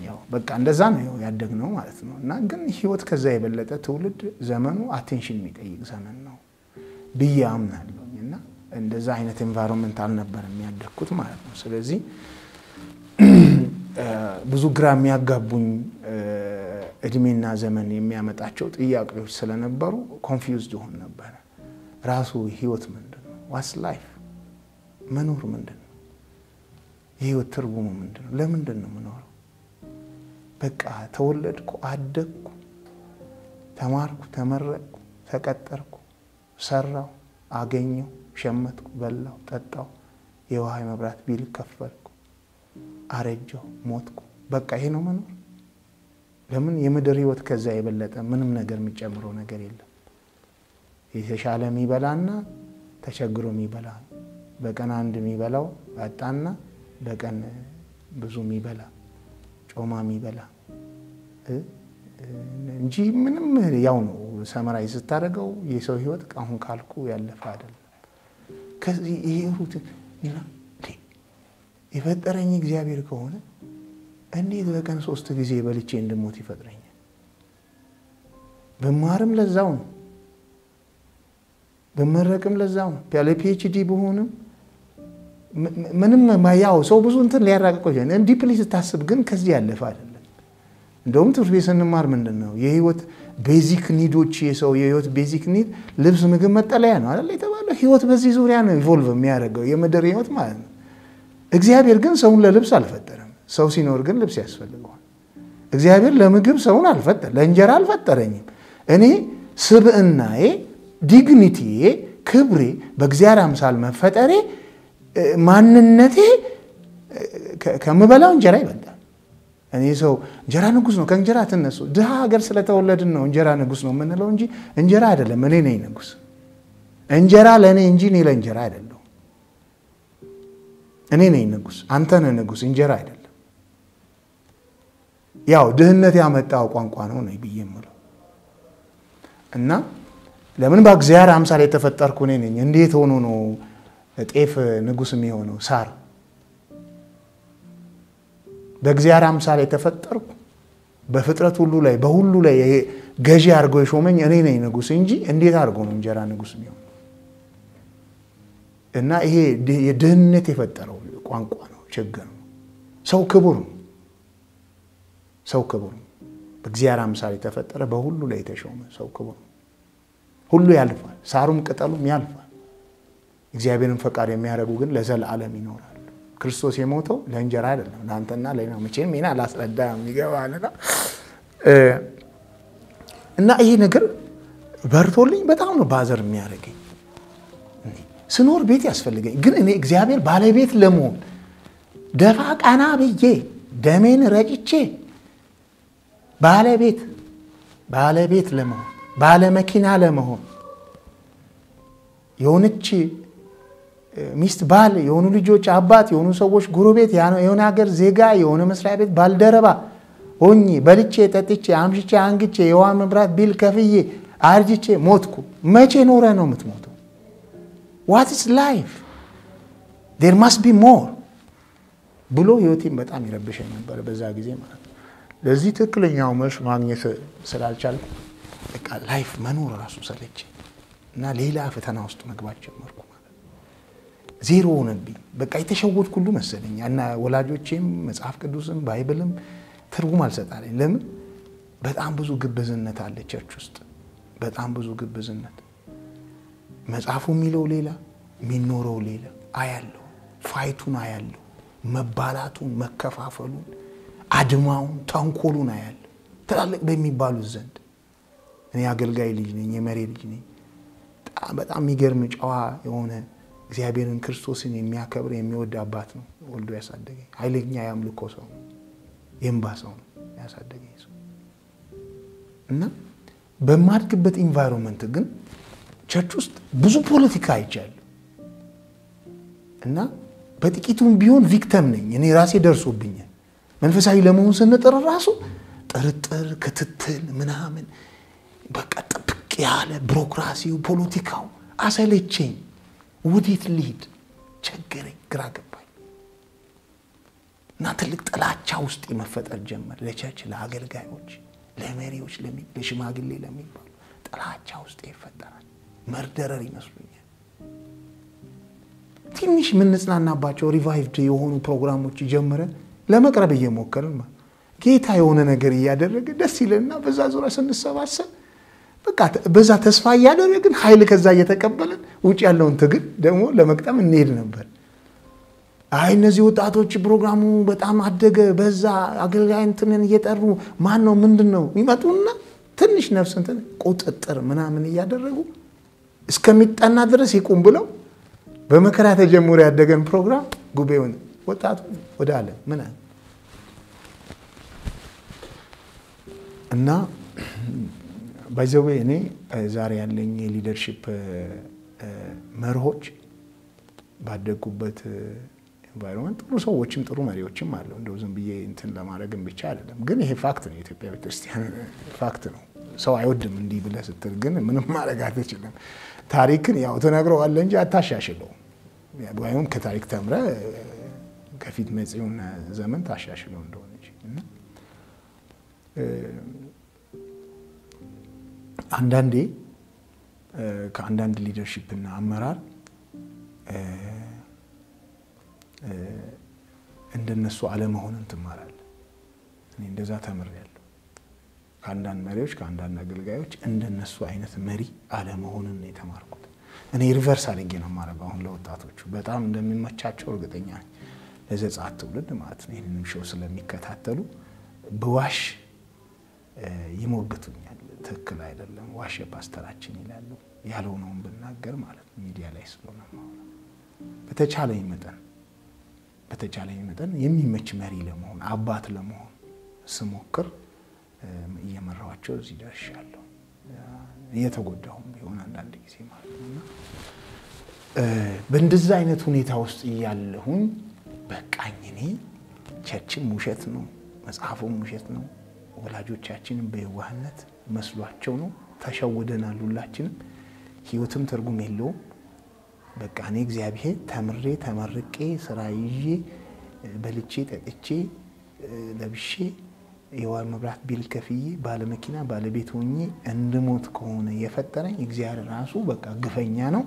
ያው በቃ እንደዛ ነው ያደግነው ማለት ነው። እና ግን ህይወት ከዛ የበለጠ ትውልድ ዘመኑ attention የሚጠይቅ ዘመን ነው ብዬ አምናለሁ። እና እንደዛ አይነት environment አልነበረም ያደግኩት ማለት ነው። ስለዚህ ብዙ ግራ የሚያጋቡኝ እድሜና ዘመን የሚያመጣቸው ጥያቄዎች ስለነበሩ confused ሆን ነበረ። ራሱ ህይወት ምንድን ነው? what's life መኖር ምንድን ነው? የህይወት ትርጉሙ ምንድን ነው? ለምንድን ነው የምኖረው? በቃ ተወለድኩ፣ አደግኩ፣ ተማርኩ፣ ተመረቅኩ፣ ተቀጠርኩ፣ ሰራው፣ አገኘው፣ ሸመትኩ፣ በላው፣ ጠጣው፣ የውሃ መብራት ቢል ከፈልኩ፣ አረጀሁ፣ ሞትኩ። በቃ ይሄ ነው መኖር። ለምን የምድር ህይወት ከዛ የበለጠ ምንም ነገር የሚጨምረው ነገር የለም። የተሻለ የሚበላና ተቸግሮ የሚበላ በቀን አንድ የሚበላው አጣና በቀን ብዙ የሚበላ ጮማ የሚበላ እንጂ ምንም ያው ነው። ሰመራዊ ስታደርገው የሰው ህይወት አሁን ካልኩ ያለፈ አይደለም። ከዚህ ይሄ የፈጠረኝ እግዚአብሔር ከሆነ እንዴት በቀን ሶስት ጊዜ በልቼ እንድሞት ይፈጥረኛል? ብማርም ለዛው ነው፣ ብመረቅም ለዛው ነው። ያለ PhD ብሆንም ምንም ያው ሰው ብዙ እንትን ሊያራቅቀው ይችላል። deeply ስታስብ ግን ከዚህ ያለፈ አይደለም። እንደውም ትምህርት ቤት ስንማር ምንድን ነው የህይወት basic need ኦች የሰው የህይወት basic need ልብስ፣ ምግብ፣ መጠለያ ነው አይደል የተባለው። ህይወት በዚህ ዙሪያ ነው evolve የሚያደርገው የምድር ህይወት ማለት ነው። እግዚአብሔር ግን ሰውን ለልብስ አልፈጠረም። ሰው ሲኖር ግን ልብስ ያስፈልገዋል። እግዚአብሔር ለምግብ ሰውን አልፈጠረ ለእንጀራ አልፈጠረኝም። እኔ ስብዕናዬ፣ ዲግኒቲዬ፣ ክብሬ በእግዚአብሔር አምሳል መፈጠሬ ማንነቴ ከምበላው እንጀራ ይበልጣል። እኔ ሰው እንጀራ ንጉስ ነው ከእንጀራ ትነሱ። ድሃ ሀገር ስለተወለድን ነው እንጀራ ንጉስ ነው የምንለው እንጂ እንጀራ አይደለም። እኔ ነኝ ንጉስ። እንጀራ ለእኔ እንጂ እኔ ለእንጀራ አይደለሁ። እኔ ነኝ ንጉስ፣ አንተ ነህ ንጉስ፣ እንጀራ አይደለም። ያው ድህነት ያመጣው ቋንቋ ነው ነው ብዬ የምለው እና ለምን በእግዚአብሔር አምሳል የተፈጠርኩ እኔ ነኝ። እንዴት ሆኖ ነው ጤፍ ንጉስ የሚሆነው? ሳር በእግዚአብሔር አምሳል የተፈጠርኩ በፍጥረት ሁሉ ላይ በሁሉ ላይ ገዢ አድርገው የሾመኝ እኔ ነኝ ንጉስ እንጂ እንዴት አድርጎ ነው እንጀራ ንጉስ የሚሆነው? እና ይሄ የድህነት የፈጠረው ቋንቋ ነው፣ ችግር ነው። ሰው ክቡር ነው። ሰው ክቡር ነው። በእግዚአብሔር አምሳል የተፈጠረ በሁሉ ላይ የተሾመ ሰው ክቡር ነው። ሁሉ ያልፋል፣ ሳሩም ቅጠሉም ያልፋል። እግዚአብሔርን ፈቃድ የሚያደርጉ ግን ለዘላለም ይኖራሉ። ክርስቶስ የሞተው ለእንጀራ አይደለም፣ ለአንተና ነው። መቼም ይሄን አላስረዳ የሚገባልና እና ይሄ ነገር በርቶልኝ በጣም ነው ባዘር የሚያደርገኝ። ስኖር ቤት ያስፈልገኝ፣ ግን እኔ እግዚአብሔር ባለቤት ለመሆን ደፋ ቀና ብዬ ደሜን ረጭቼ ባለቤት ባለቤት ለመሆን ባለ መኪና ለመሆን የሆነች ሚስት ባል፣ የሆኑ ልጆች አባት፣ የሆኑ ሰዎች ጎረቤት፣ የሆነ ሀገር ዜጋ፣ የሆነ መስሪያ ቤት ባልደረባ ሆኜ በልቼ ጠጥቼ አምሽቼ አንግቼ የውሃ መብራት ቢል ከፍዬ አርጅቼ ሞትኩ። መቼ ኖረ ነው የምትሞተው? what is life there must be more ብሎ ህይወቴን በጣም ይረብሸኝ ነበር በዛ ጊዜ ማለት ነው። ለዚህ ትክክለኛው መልስ ማግኘት ስላልቻልኩ በቃ life መኖር ራሱ ሰለች እና ሌላ ፈተና ውስጥ መግባት ጀመርኩ ማለት ዜሮ ሆነብኝ። በቃ የተሸወድኩ ሁሉ መሰለኝ እና ወላጆቼም መጽሐፍ ቅዱስም Bible ም ትርጉም አልሰጣለኝ። ለምን? በጣም ብዙ ግብዝነት አለ church ውስጥ በጣም ብዙ ግብዝነት። መጽሐፉ የሚለው ሌላ የሚኖረው ሌላ አያለሁ። fight ኡን አያለሁ። መባላቱን፣ መከፋፈሉን፣ አድማውን፣ ተንኮሉን አያለሁ ትላልቅ በሚባሉት ዘንድ እኔ አገልጋይ ልጅ ነኝ፣ የመሪ ልጅ ነኝ። በጣም የሚገርም ጨዋ የሆነ እግዚአብሔርን ክርስቶስን የሚያከብር የሚወድ አባት ነው ወልዶ ያሳደገኝ። ኃይለኛ የአምልኮ ሰው ነው፣ ሰው ነው ያሳደገኝ ሰው እና በማድግበት environment ግን church ውስጥ ብዙ ፖለቲካ አይቻለሁ እና በጥቂቱም ቢሆን victim ነኝ እኔ ራሴ ደርሶብኛል። መንፈሳዊ ለመሆን ስንጥር ራሱ ጥርጥር፣ ክትትል ምናምን በቃ ጥብቅ ያለ ቢሮክራሲው፣ ፖለቲካው አሰለቸኝ። ወዴት ልሂድ ቸገረኝ፣ ግራ ገባኝ እና ትልቅ ጥላቻ ውስጥ መፈጠር ጀመረ። ለ church፣ ለአገልጋዮች፣ ለመሪዎች፣ ለሽማግሌ ለሚባሉ ጥላቻ ውስጥ ይፈጠራል። murderer ይመስሉኛል። ትንሽ የምንጽናናባቸው revived የሆኑ ፕሮግራሞች ጀምረን ለመቅረብ እየሞከርን ጌታ የሆነ ነገር እያደረገ ደስ ይለና በዛ ዙሪያ ስንሰባሰብ በቃ በዛ ተስፋ እያደረግን ኃይል ከዛ እየተቀበልን ውጭ ያለውን ትግል ደግሞ ለመቅጠም እንሄድ ነበር። አይ እነዚህ ወጣቶች ፕሮግራሙ በጣም አደገ፣ በዛ አገልጋይ እንትንን እየጠሩ ማን ነው ምንድን ነው የሚመጡና ትንሽ ነፍስ እንትን ቁጥጥር ምናምን እያደረጉ እስከሚጠና ድረስ ይቁም ብለው በመከራ ተጀምሮ ያደገን ፕሮግራም ጉባኤውን ወጣቱ ወደ ዓለም ምን እና by the way እኔ ዛሬ ያለኝ የ leadership መርሆች ባደጉበት environment ጥሩ ሰዎችም ጥሩ መሪዎችም አለው። እንደው ዝም ብዬ እንትን ለማድረግም ብቻ አይደለም። ግን ይሄ fact ነው፣ የኢትዮጵያ ቤተክርስቲያን [laughs] fact ነው። ሰው አይወድም እንዲህ ብለህ ስትል ግን ምንም ማድረግ አትችልም። ታሪክን ያው ትነግረዋለህ እንጂ አታሻሽለው። ወይም ከታሪክ ተምረህ ከፊት መጪውን ዘመን ታሻሽለው እንደሆነ አንዳንዴ ከአንዳንድ leadership እና አመራር እንደነሱ አለመሆንን ትማራለህ። እኔ እንደዛ ተምሬያለሁ። ከአንዳንድ መሪዎች ከአንዳንድ አገልጋዮች እንደነሱ አይነት መሪ አለመሆንን የተማርኩት። እኔ reverse አድርጌ ነው የማደርገው። አሁን ለወጣቶቹ በጣም እንደሚመቻቸው እርግጠኛ ነኝ። ለዘጸአት ትውልድ ማለት ነው። ይህንንም ሾው ስለሚከታተሉ ብዋሽ ይሞግቱኛል። ትክክል አይደለም፣ ዋሸ ፓስተራችን ይላሉ። ያልሆነውን ብናገር ማለት ነው ሚዲያ ላይ ስለሆነ በተቻለኝ መጠን በተቻለኝ መጠን የሚመች መሪ ለመሆን አባት ለመሆን ስሞክር እየመራኋቸው እዚህ ደርሻለሁ። እየተጎዳሁም ቢሆን አንዳንድ ጊዜ ማለት ነው እና በእንደዛ አይነት ሁኔታ ውስጥ እያለሁኝ በቃኝ እኔ ቸርችም ውሸት ነው፣ መጽሐፉም ውሸት ነው፣ ወላጆቻችንም በየዋህነት መስሏቸው ነው፣ ተሸውደናል ሁላችንም፣ ህይወትም ትርጉም የለውም። በቃ እኔ እግዚአብሔር ተምሬ ተመርቄ ስራ ይዤ በልቼ ጠጥቼ ለብሼ የውሃ መብራት ቢል ከፍዬ ባለመኪና ባለቤት ሆኜ እንድሞት ከሆነ የፈጠረኝ እግዚአብሔር ራሱ በቃ ግፈኛ ነው።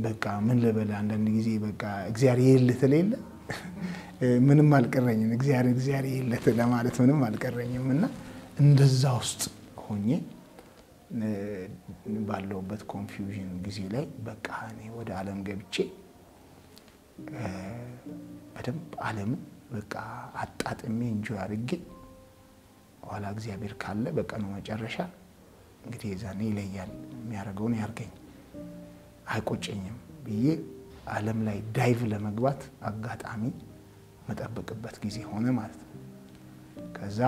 በቃ ምን ልበል፣ አንዳንድ ጊዜ በቃ እግዚአብሔር የለ ምንም አልቀረኝም። እግዚአብሔር እግዚአብሔር የለት ለማለት ምንም አልቀረኝም እና እንደዛ ውስጥ ሆኜ ባለውበት ኮንፊውዥን ጊዜ ላይ በቃ እኔ ወደ ዓለም ገብቼ በደንብ ዓለምን በቃ አጣጥሜ እንጆ አድርጌ ኋላ እግዚአብሔር ካለ በቀኑ መጨረሻ እንግዲህ የዛኔ ይለያል፣ የሚያደርገውን ያድርገኝ፣ አይቆጨኝም ብዬ ዓለም ላይ dive ለመግባት አጋጣሚ የምጠብቅበት ጊዜ ሆነ ማለት ነው። ከዛ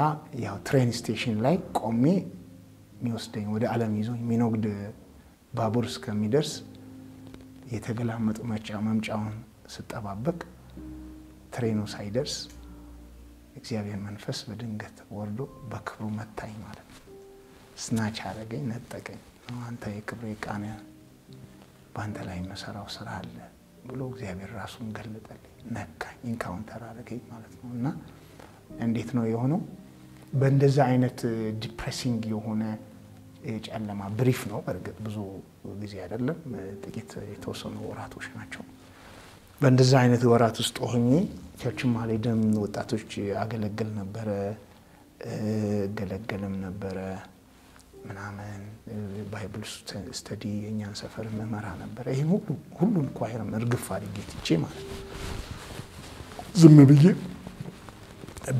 ያው train station ላይ ቆሜ የሚወስደኝ ወደ ዓለም ይዞ የሚነጉድ ባቡር እስከሚደርስ የተገላመጡ መምጫውን ስጠባበቅ train ኡ ሳይደርስ እግዚአብሔር መንፈስ በድንገት ወርዶ በክብሩ መታኝ ማለት ነው። snatch አረገኝ፣ ነጠቀኝ። አንተ የክብሬ እቃ ነህ በአንተ ላይ የምሰራው ስራ አለ ብሎ እግዚአብሔር ራሱን ገለጠልኝ፣ ነካኝ፣ encounter አረገኝ ማለት ነው። እና እንዴት ነው የሆነው? በእንደዛ አይነት depressing የሆነ የጨለማ brief ነው። በእርግጥ ብዙ ጊዜ አይደለም፣ ጥቂት የተወሰኑ ወራቶች ናቸው። በእንደዛ አይነት ወራት ውስጥ ሆኜ church ም አልሄድም፣ ወጣቶች አገለግል ነበረ፣ እገለገልም ነበረ ምናምን Bible study የእኛን ሰፈር እመራ ነበረ። ይህን ሁሉ ሁሉን choir ም እርግፍ አድርጌ ትቼ ማለት ነው ዝም ብዬ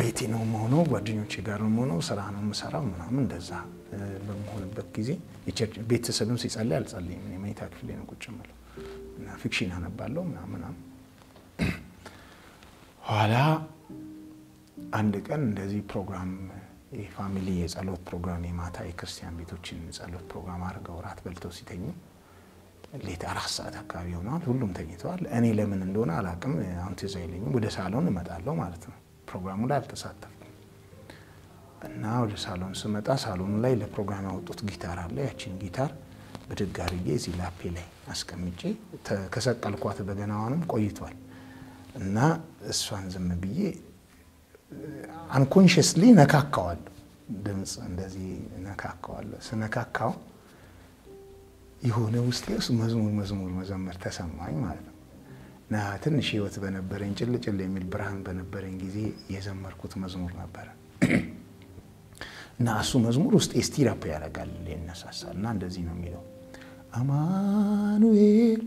ቤቴ ነው የምሆነው፣ ጓደኞቼ ጋር ነው የምሆነው፣ ስራ ነው የምሰራው ምናምን እንደዛ በምሆንበት ጊዜ ቤተሰብም ሲጸልይ አልጸልይም። መኝታ ክፍሌ ነው ቁጭ የምለው እና fiction አነባለሁ ምናምን። ኋላ አንድ ቀን እንደዚህ ፕሮግራም የ family የጸሎት ፕሮግራም የማታ የክርስቲያን ቤቶችን ጸሎት ፕሮግራም አድርገው እራት በልተው ሲተኙ ሌት አራት ሰዓት አካባቢ ሆነዋል። ሁሉም ተኝተዋል። እኔ ለምን እንደሆነ አላውቅም። አሁን ትዝ አይለኝም። ወደ ሳሎን እመጣለሁ ማለት ነው። ፕሮግራሙ ላይ አልተሳተፍኩም እና ወደ ሳሎን ስመጣ ሳሎኑ ላይ ለፕሮግራም ያወጡት ጊታር አለ። ያችን ጊታር ብድግ አድርጌ እዚህ ላፔ ላይ አስቀምጬ ከሰቀልኳት በገናዋንም ቆይቷል እና እሷን ዝም ብዬ አንኮንሽስሊ ነካካዋለሁ። ድምፅ እንደዚህ ነካካዋለሁ። ስነካካው የሆነ ውስጤ ውስጥ መዝሙር መዝሙር መዘመር ተሰማኝ ማለት ነው እና ትንሽ ህይወት በነበረኝ ጭል ጭል የሚል ብርሃን በነበረኝ ጊዜ የዘመርኩት መዝሙር ነበረ እና እሱ መዝሙር ውስጥ ስቲራፕ ያደርጋል ይነሳሳል እና እንደዚህ ነው የሚለው አማኑኤል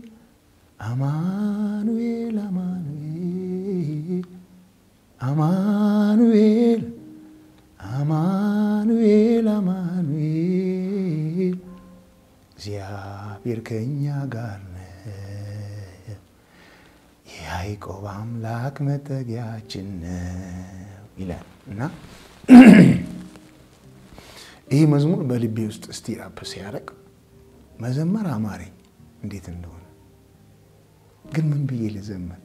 አማኑኤል አማኑኤል አማኑኤል አማኑኤል አማኑኤል እግዚአብሔር ከእኛ ጋር ነው ያዕቆብ አምላክ መጠጊያችን ነው ይላል እና [clears throat] ይህ መዝሙር በልቤ ውስጥ እስቲ ራፕ ሲያረቅ መዘመር አማረኝ። እንዴት እንደሆነ ግን ምን ብዬ ልዘመር?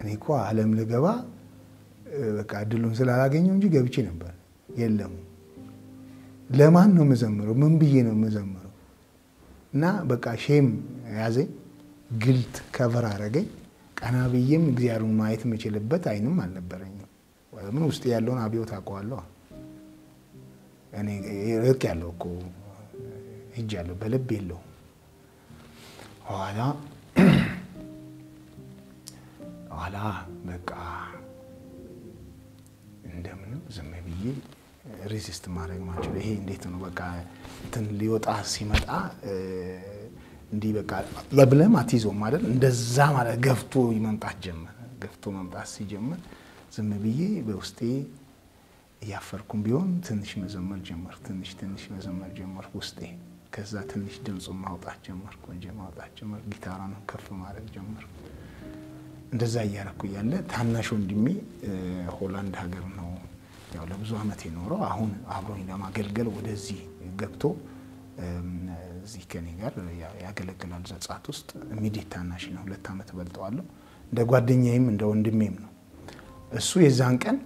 እኔ እኮ ዓለም ልገባ በቃ እድሉን ስላላገኘው እንጂ ገብቼ ነበር። የለም ለማን ነው የምዘምረው? ምን ብዬ ነው የምዘምረው? እና በቃ ሼም ያዘኝ፣ ግልት ከቨር አረገኝ። ቀና ብዬም እግዚአብሔርን ማየት የምችልበት አይንም አልነበረኝም። ምን ውስጥ ያለውን አብዮት አውቀዋለሁ። እኔ ርቅ ያለው እኮ ሂጅ ያለው በልብ የለውም። ኋላ [clears throat] ኋላ በቃ እንደምንም ዝም ብዬ ሬዚስት ማድረግ ማችል ይሄ እንዴት ነው በቃ እንትን ሊወጣ ሲመጣ እንዲህ በቃ ለብለም አትይዘውም አይደል? እንደዛ ማለት ገፍቶ መምጣት ጀመር። ገፍቶ መምጣት ሲጀምር ዝም ብዬ በውስጤ እያፈርኩም ቢሆን ትንሽ መዘመር ጀመር። ትንሽ ትንሽ መዘመር ጀመር ውስጤ። ከዛ ትንሽ ድምፁን ማውጣት ጀመር፣ ቆንጆ ማውጣት ጀመር። ጊታራን ከፍ ማድረግ ጀመር። እንደዛ እያረኩ እያለ ታናሽ ወንድሜ ሆላንድ ሀገር ነው ያው ለብዙ ዓመት የኖረው አሁን አብሮኝ ለማገልገል ወደዚህ ገብቶ እዚህ ከኔ ጋር ያገለግላል። ዘጻት ውስጥ ሚዴት ታናሽ ነው። ሁለት ዓመት በልጠዋለሁ። እንደ ጓደኛዬም እንደ ወንድሜም ነው። እሱ የዛን ቀን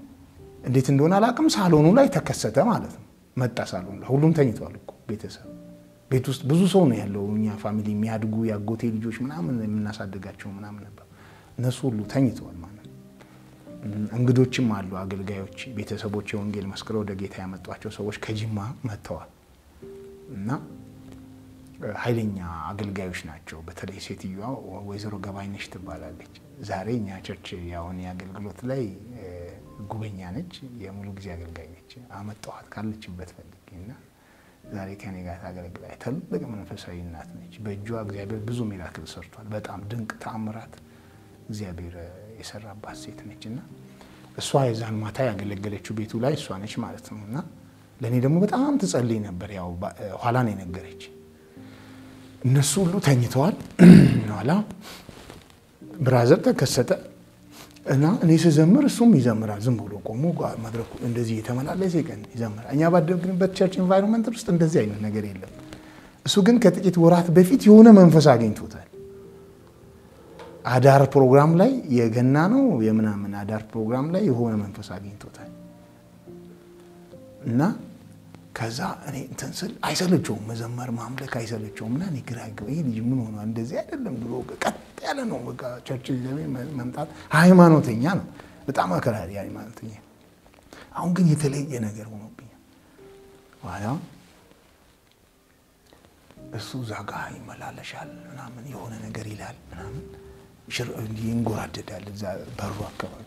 እንዴት እንደሆነ አላውቅም፣ ሳሎኑ ላይ ተከሰተ ማለት ነው። መጣ ሳሎኑ ሁሉም ተኝተዋል እኮ ቤተሰብ ቤት ውስጥ ብዙ ሰው ነው ያለው። እኛ family የሚያድጉ የአጎቴ ልጆች ምናምን የምናሳድጋቸው ምናምን ነበር። እነሱ ሁሉ ተኝተዋል ማለት እንግዶችም አሉ፣ አገልጋዮች፣ ቤተሰቦች የወንጌል መስክረው ወደ ጌታ ያመጧቸው ሰዎች ከጅማ መጥተዋል እና ኃይለኛ አገልጋዮች ናቸው። በተለይ ሴትዮዋ ወይዘሮ ገባይነሽ ትባላለች። ዛሬ እኛ church ያሁን የአገልግሎት ላይ ጉበኛ ነች፣ የሙሉ ጊዜ አገልጋይ ነች። አመጣኋት ካለችበት ፈልጌ እና ዛሬ ከኔ ጋር ታገለግላለች። ትልቅ መንፈሳዊ እናት ነች። በእጇ እግዚአብሔር ብዙ miracle ሰርቷል። በጣም ድንቅ ተአምራት እግዚአብሔር የሰራባት ሴት ነች እና እሷ የዛን ማታ ያገለገለችው ቤቱ ላይ እሷ ነች ማለት ነው እና ለእኔ ደግሞ በጣም ትጸልይ ነበር። ያው ኋላ ነው የነገረች። እነሱ ሁሉ ተኝተዋል። [clears throat] ኋላ brother ተከሰተ እና እኔ ስዘምር እሱም ይዘምራል። ዝም ብሎ ቆሞ መድረኩ እንደዚህ የተመላለሰ ቀን ይዘምራል። እኛ ባደግንበት church environment ውስጥ እንደዚህ አይነት ነገር የለም። እሱ ግን ከጥቂት ወራት በፊት የሆነ መንፈስ አግኝቶታል። አዳር ፕሮግራም ላይ የገና ነው የምናምን አዳር ፕሮግራም ላይ የሆነ መንፈስ አግኝቶታል እና ከዛ እኔ እንትን ስል አይሰለቸውም፣ መዘመር ማምለክ አይሰለቸውም። እና እኔ ግራ ይህ ልጅ ምን ሆኗል? እንደዚህ አይደለም ድሮ ቀጥ ያለ ነው። በቃ church መምጣት ሃይማኖተኛ ነው፣ በጣም አከራሪ ሃይማኖተኛ። አሁን ግን የተለየ ነገር ሆኖብኛል። ኋላ እሱ ዛጋ ይመላለሻል ምናምን የሆነ ነገር ይላል ምናምን ይንጎራደዳል እዛ በሩ አካባቢ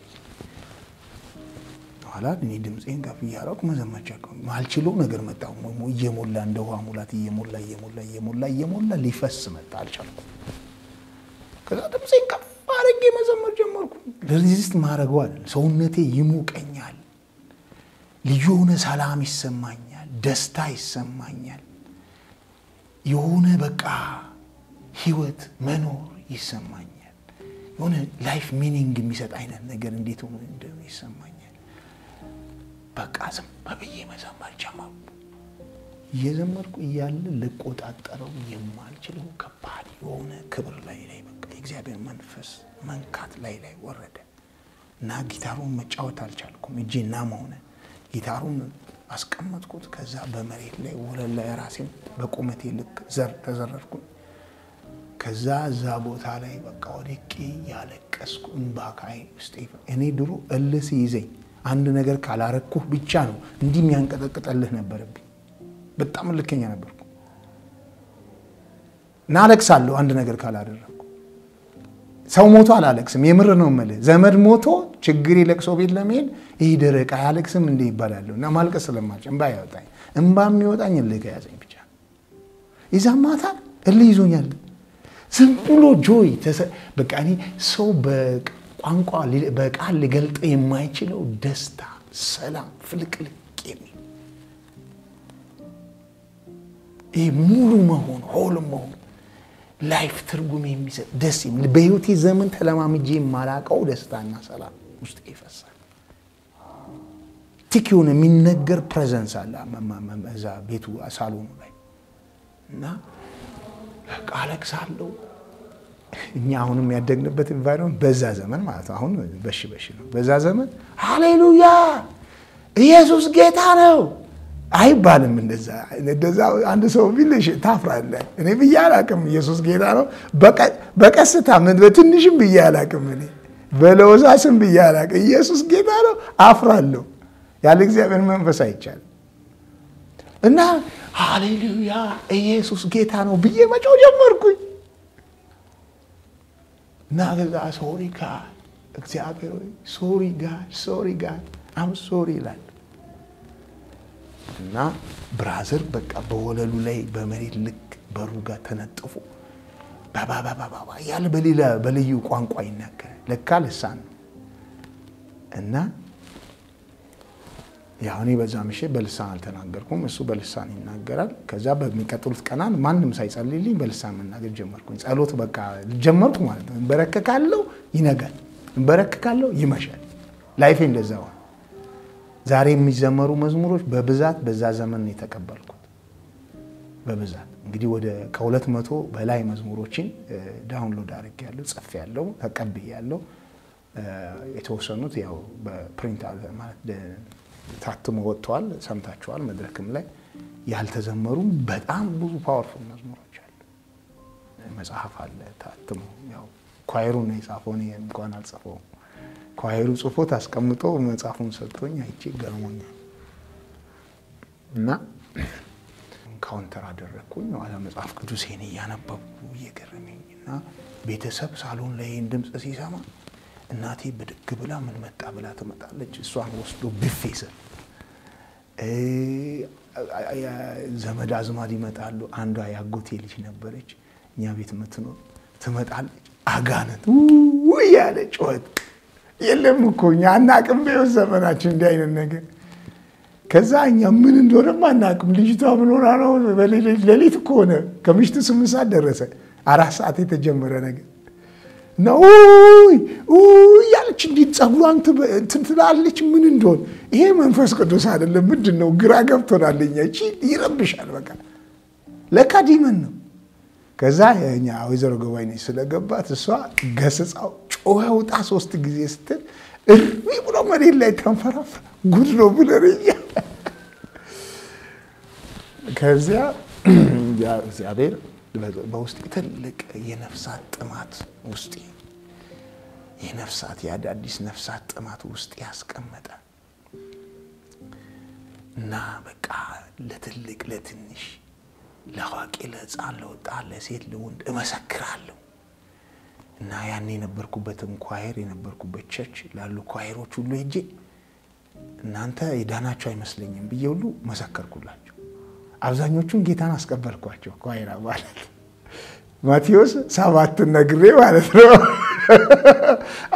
ኋላ እኔ ድምፄን ከፍ እያደረኩ መዘመቻ ማልችለው ነገር መጣ። እየሞላ እንደ ውሃ ሙላት እየሞላ እየሞላ እየሞላ እየሞላ ሊፈስ መጣ። አልቻልኩም። ከዛ ድምፄን ከፍ አድርጌ መዘመር ጀመርኩ። ሬዚስት ማድረገው አይደለም፣ ሰውነቴ ይሞቀኛል። ልዩ የሆነ ሰላም ይሰማኛል፣ ደስታ ይሰማኛል። የሆነ በቃ ህይወት መኖር ይሰማኛል። የሆነ life meaning የሚሰጥ አይነት ነገር እንዴት ሆኖ እንደሆነ ይሰማኛል። በቃ ዝም ብዬ መዘመር ጀመርኩ። እየዘመርኩ እያለ ልቆጣጠረው የማልችለው ከባድ የሆነ ክብር ላይ ላይ በቃ የእግዚአብሔር መንፈስ መንካት ላይ ላይ ወረደ እና ጊታሩን መጫወት አልቻልኩም። እጄ numb ሆነ። ጊታሩን አስቀመጥኩት። ከዛ በመሬት ላይ ወለል ላይ ራሴን በቁመቴ ልክ ዘር ተዘረርኩኝ። ከዛ እዛ ቦታ ላይ በቃ ወድቄ ያለቀስኩ እንባ ከዓይኔ እኔ ድሮ እልህ ሲይዘኝ አንድ ነገር ካላረኩህ ብቻ ነው እንዲህ የሚያንቀጠቅጠልህ ነበረብኝ። በጣም እልከኛ ነበርኩ እና አለቅሳለሁ አንድ ነገር ካላደረግኩ። ሰው ሞቶ አላለቅስም። የምር ነው የምልህ። ዘመድ ሞቶ ችግር ለቅሶ ቤት ለመሄድ ይህ ደረቅ አያለቅስም እንደ ይባላለሁ እና ማልቀስ ስለማልችል እንባ ያወጣኝ እንባ የሚወጣኝ እልህ ከያዘኝ ብቻ የዛን ማታ እልህ ይዞኛል። ዝም ብሎ joy በቃ እኔ ሰው በቋንቋ በቃል ሊገልጥ የማይችለው ደስታ፣ ሰላም፣ ፍልቅልቅ የሚል ይህ ሙሉ መሆን whole መሆን life ትርጉም የሚሰጥ ደስ የሚል በህይወቴ ዘመን ተለማምጄ የማላቀው ደስታና ሰላም ውስጥ ይፈሳል። thick የሆነ የሚነገር presence አለ እዛ ቤቱ ሳሎኑ ላይ እና በቃ እኛ አሁንም ያደግንበት environment በዛ ዘመን ማለት ነው። አሁን በሺ በሺ ነው። በዛ ዘመን ሃሌሉያ ኢየሱስ ጌታ ነው አይባልም። እንደዛ እንደዛ አንድ ሰው ቢልሽ ታፍራለህ። እኔ ብዬ አላቅም ኢየሱስ ጌታ ነው። በቀስታ ምን በትንሽም ብዬ አላቅም። እኔ በለሆሳስም ብዬ አላቅም። ኢየሱስ ጌታ ነው አፍራለሁ። ያለ እግዚአብሔር መንፈስ አይቻልም። እና ሃሌሉያ ኢየሱስ ጌታ ነው ብዬ መጮህ ጀመርኩኝ። እና ከዛ sorry God እግዚአብሔር ሆይ sorry God sorry God I'm sorry ይላል። እና brother በቃ በወለሉ ላይ በመሬት ልክ በሩ ጋር ተነጥፎ ባባባባባ ያለ በሌላ በልዩ ቋንቋ ይናገራል። ለካ ልሳን ነው እና ያው እኔ በዛ ምሽት በልሳን አልተናገርኩም፣ እሱ በልሳን ይናገራል። ከዛ በሚቀጥሉት ቀናት ማንም ሳይጸልይልኝ በልሳን መናገር ጀመርኩኝ። ጸሎት በቃ ጀመርኩ ማለት ነው። እንበረከካለው፣ ይነጋል፣ እንበረከካለው፣ ይመሻል። ላይፌ እንደዛ ሆነ። ዛሬ የሚዘመሩ መዝሙሮች በብዛት በዛ ዘመን ነው የተቀበልኩት። በብዛት እንግዲህ ወደ ከሁለት መቶ በላይ መዝሙሮችን download አድርጌያለሁ፣ ጽፌያለሁ፣ ተቀብያለሁ። የተወሰኑት ያው በ print ማለት ታትሞ ወጥተዋል። ሰምታችኋል። መድረክም ላይ ያልተዘመሩም በጣም ብዙ powerful መዝሙሮች አሉ። መጽሐፍ አለ ታትሞ። ያው choir ኡ ነው የጻፈው፣ እኔ እንኳን አልጽፈውም። choir ኡ ጽፎት አስቀምጦ መጽሐፉን ሰጥቶኝ አይቼ ገርሞኛል። እና ካውንተር አደረግኩኝ ኋላ መጽሐፍ ቅዱሴን እያነበብኩ እየገረመኝ እና ቤተሰብ ሳሎን ላይ ይህን ድምፅ ሲሰማ እናቴ ብድግ ብላ ምን መጣ ብላ ትመጣለች። እሷን ወስዶ ብፌ ስር ዘመድ አዝማድ ይመጣሉ። አንዷ ያጎቴ ልጅ ነበረች እኛ ቤት የምትኖር ትመጣለች። አጋነት ውይ ያለ ጩኸት የለም እኮ እኛ አናቅም። በሕይወት ዘመናችን እንዲህ አይነት ነገር ከዛ እኛ ምን እንደሆነም አናቅም። ልጅቷ ምን ሆና ነው? ሌሊት እኮ ሆነ። ከምሽቱ ስምንት ሰዓት ደረሰ። አራት ሰዓት የተጀመረ ነገር እና ያለች እንዲህ ጸጉሯን ትላለች። ምን እንደሆን ይሄ መንፈስ ቅዱስ አይደለም ምንድን ነው? ግራ ገብቶናል። እቺ ይረብሻል። በቃ ለካ ዲመን ነው። ከዛ እኛ ወይዘሮ ገባይነች ስለገባት እሷ ገስጻው ጮኸ ውጣ ሶስት ጊዜ ስትል እሪ ብሎ መሬት ላይ ተንፈራፍ ጉድ ነው ብለርያ ከዚያ [clears throat] እግዚአብሔር በውስጤ ትልቅ የነፍሳት ጥማት ውስጤ የነፍሳት የአዳዲስ ነፍሳት ጥማት ውስጥ ያስቀመጠ እና በቃ ለትልቅ ለትንሽ ለአዋቂ ለሕፃን ለወጣት ለሴት ለወንድ እመሰክራለሁ እና ያን የነበርኩበትም choir የነበርኩበት church ላሉ choir ኦች ሁሉ ሄጄ እናንተ የዳናችሁ አይመስለኝም ብዬ ሁሉ መሰከርኩላቸው። አብዛኞቹን ጌታን አስቀበልኳቸው። ኳይራ ማለት ማቴዎስ ሰባትን ነግሬ ማለት ነው።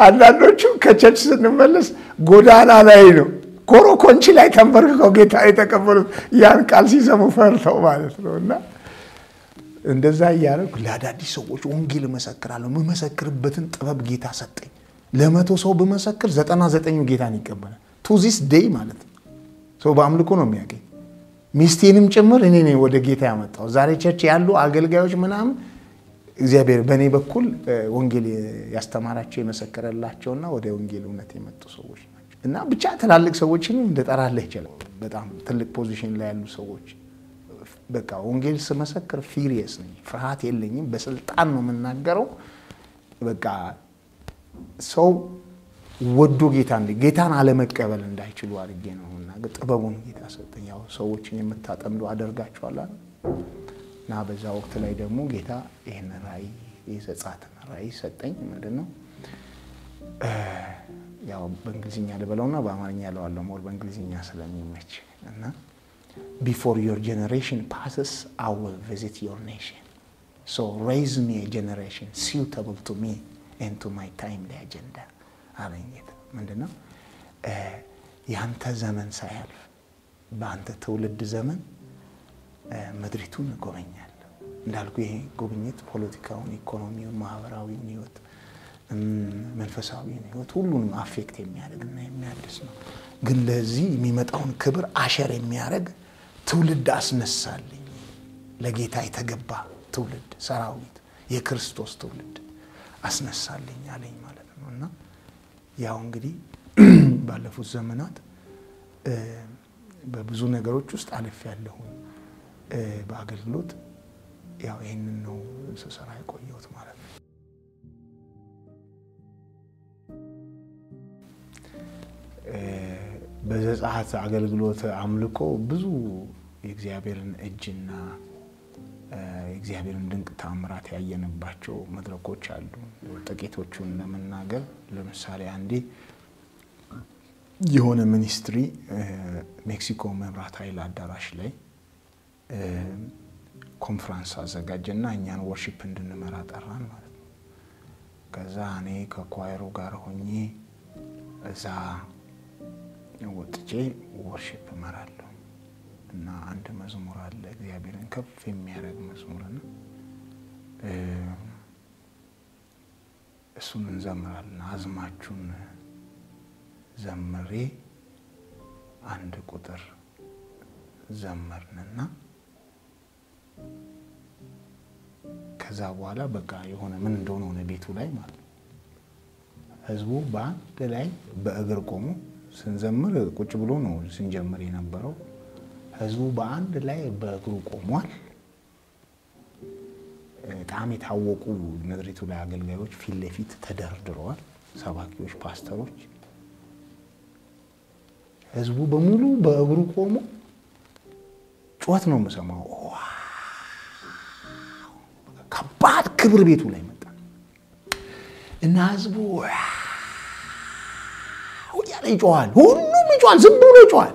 አንዳንዶቹ ከ church ስንመለስ ጎዳና ላይ ነው ኮሮኮንቺ ላይ ተንበርክከው ጌታ የተቀበሉት ያን ቃል ሲሰሙ ፈርተው ማለት ነው። እና እንደዛ እያደረኩ ለአዳዲስ ሰዎች ወንጌል እመሰክራለሁ። የምመሰክርበትን ጥበብ ጌታ ሰጠኝ። ለመቶ ሰው ብመሰክር ዘጠና ዘጠኙ ጌታን ይቀበላል። to this day ማለት ነው። ሰው በአምልኮ ነው የሚያገኝ ሚስቴንም ጭምር እኔ ነኝ ወደ ጌታ ያመጣው። ዛሬ church ያሉ አገልጋዮች ምናምን እግዚአብሔር በእኔ በኩል ወንጌል ያስተማራቸው የመሰከረላቸውና ወደ ወንጌል እውነት የመጡ ሰዎች ናቸው። እና ብቻ ትላልቅ ሰዎችንም እንደጠራለህ ይችላል። በጣም ትልቅ position ላይ ያሉ ሰዎች በቃ ወንጌል ስመሰክር fearless ነኝ፣ ፍርሃት የለኝም። በስልጣን ነው የምናገረው። በቃ ሰው ወዶ ጌታ ጌታን አለመቀበል እንዳይችሉ አድርጌ ነው ጥበቡን ጌታ ያው ሰዎችን የምታጠምዱ አደርጋችኋለሁ እና በዛ ወቅት ላይ ደግሞ ጌታ ይህን ራእይ የዘጸአትን ራእይ ሰጠኝ። ምንድን ነው። ያው በእንግሊዝኛ ልበለውና በአማርኛ ልበለው more በእንግሊዝኛ ስለሚመች እና before your generation passes I will visit your nation so raise me generation suitable to me and my timely agenda አለኝ ምንድን ነው የአንተ ዘመን ሳያልፍ በአንተ ትውልድ ዘመን ምድሪቱን እጎበኛለሁ። እንዳልኩ ይሄ ጉብኝት ፖለቲካውን፣ ኢኮኖሚውን፣ ማህበራዊውን ህይወት መንፈሳዊውን ህይወት ሁሉንም አፌክት የሚያደርግና የሚያድስ ነው። ግን ለዚህ የሚመጣውን ክብር አሸር የሚያደርግ ትውልድ አስነሳልኝ። ለጌታ የተገባ ትውልድ ሰራዊት፣ የክርስቶስ ትውልድ አስነሳልኝ አለኝ ማለት ነው እና ያው እንግዲህ [clears throat] ባለፉት ዘመናት በብዙ ነገሮች ውስጥ አልፍ ያለሁን በአገልግሎት ያው ይህንን ነው ስሰራ የቆየሁት ማለት ነው። በዘጸአት አገልግሎት አምልኮ ብዙ የእግዚአብሔርን እጅና የእግዚአብሔርን ድንቅ ታምራት ያየንባቸው መድረኮች አሉ። ጥቂቶቹን ለመናገር ለምሳሌ አንዴ የሆነ ሚኒስትሪ ሜክሲኮ መብራት ኃይል አዳራሽ ላይ ኮንፍራንስ አዘጋጀና እኛን worship እንድንመራ ጠራን ማለት ነው። ከዛ እኔ ከ choir ኡ ጋር ሆኜ እዛ ወጥቼ worship እመራለሁ እና አንድ መዝሙር አለ እግዚአብሔርን ከፍ የሚያደርግ መዝሙርና እሱን እንዘምራለን። አዝማቹን ዘምሬ አንድ ቁጥር ዘመርንና ከዛ በኋላ በቃ የሆነ ምን እንደሆነ ሆነ ቤቱ ላይ ማለት ህዝቡ በአንድ ላይ በእግር ቆሞ ስንዘምር ቁጭ ብሎ ነው ስንጀምር የነበረው። ህዝቡ በአንድ ላይ በእግሩ ቆሟል። በጣም የታወቁ ምድሪቱ ላይ አገልጋዮች ፊት ለፊት ተደርድረዋል። ሰባኪዎች፣ ፓስተሮች፣ ህዝቡ በሙሉ በእግሩ ቆሞ ጩኸት ነው የምሰማው። ከባድ ክብር ቤቱ ላይ መጣ እና ህዝቡ እያለ ይጮዋል። ሁሉም ይጮዋል። ዝም ብሎ ይጮዋል።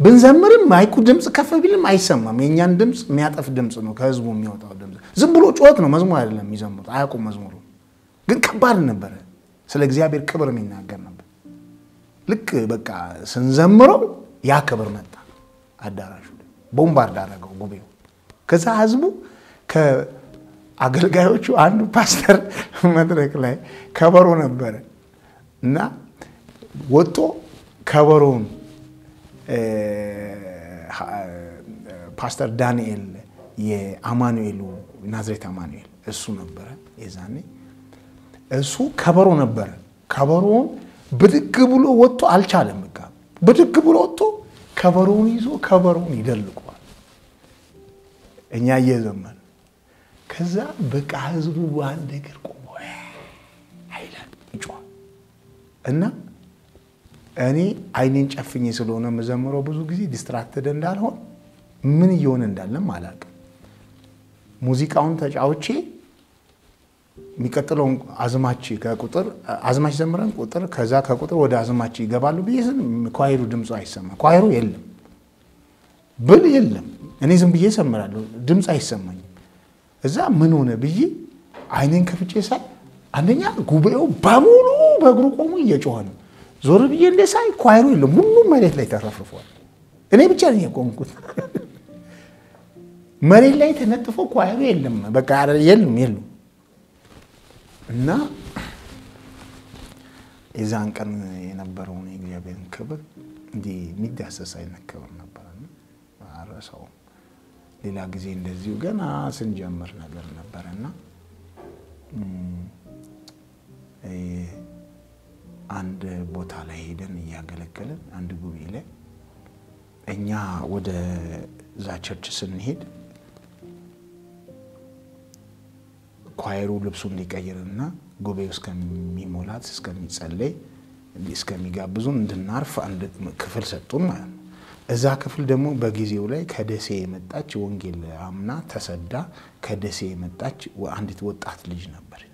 ብንዘምርም ማይኩ ድምፅ ከፍ ቢልም አይሰማም። የእኛን ድምፅ የሚያጠፍ ድምፅ ነው ከህዝቡ የሚወጣው ድምፅ። ዝም ብሎ ጩኸት ነው። መዝሙር አይደለም የሚዘምሩት፣ አያውቁም መዝሙሩ። ግን ከባድ ነበረ። ስለ እግዚአብሔር ክብር የሚናገር ነበር። ልክ በቃ ስንዘምረው ያ ክብር መጣ አዳራሹ ቦምባርድ አደረገው ጉባኤው። ከዛ ህዝቡ ከአገልጋዮቹ አንዱ ፓስተር መድረክ ላይ ከበሮ ነበረ እና ወጥቶ ከበሮውን ፓስተር ዳንኤል የአማኑኤሉ ናዝሬት አማኑኤል እሱ ነበረ የዛኔ እሱ ከበሮ ነበረ። ከበሮውን ብድግ ብሎ ወጥቶ አልቻለም። በቃ ብድግ ብሎ ወጥቶ ከበሮውን ይዞ ከበሮውን ይደልቀዋል። እኛ እየዘመርን ከዛ በቃ ህዝቡ በአንድ እግር ቆሞ ይጮሃል እና እኔ አይኔን ጨፍኜ ስለሆነ የምዘምረው ብዙ ጊዜ distracted እንዳልሆን ምን እየሆነ እንዳለም አላውቅም። ሙዚቃውን ተጫውቼ የሚቀጥለውን አዝማች ከቁጥር አዝማች ዘምረን ቁጥር ከዛ ከቁጥር ወደ አዝማች ይገባሉ ብዬ ስል ኳይሩ ድምፁ አይሰማም። ኳይሩ የለም ብል የለም። እኔ ዝም ብዬ እዘምራለሁ፣ ድምፅ አይሰማኝም። እዛ ምን ሆነ ብዬ አይኔን ከፍቼ ሳይ አንደኛ ጉባኤው በሙሉ በእግሩ ቆሞ እየጮኸ ነው። ዞር ብዬ እንደ ሳይ ኳይሩ የለም፣ ሁሉም መሬት ላይ ተረፍርፏል። እኔ ብቻ ነኝ የቆምኩት። [laughs] መሬት ላይ ተነጥፎ ኳይሩ የለም፣ በቃ የለም የለም። እና የዛን ቀን የነበረውን የእግዚአብሔርን ክብር እንዲህ የሚዳሰስ አይነት ክብር ነበረ። አረሰውም። ሌላ ጊዜ እንደዚሁ ገና ስንጀምር ነገር ነበረና አንድ ቦታ ላይ ሄደን እያገለገልን አንድ ጉባኤ ላይ እኛ ወደ እዛ ቸርች ስንሄድ ኳየሩ ልብሱ እንዲቀይርና ጉባኤው እስከሚሞላት እስከሚጸለይ እስከሚጋብዙን እንድናርፍ አንድ ክፍል ሰጡን ማለት ነው። እዛ ክፍል ደግሞ በጊዜው ላይ ከደሴ የመጣች ወንጌል አምና ተሰዳ ከደሴ የመጣች አንዲት ወጣት ልጅ ነበረች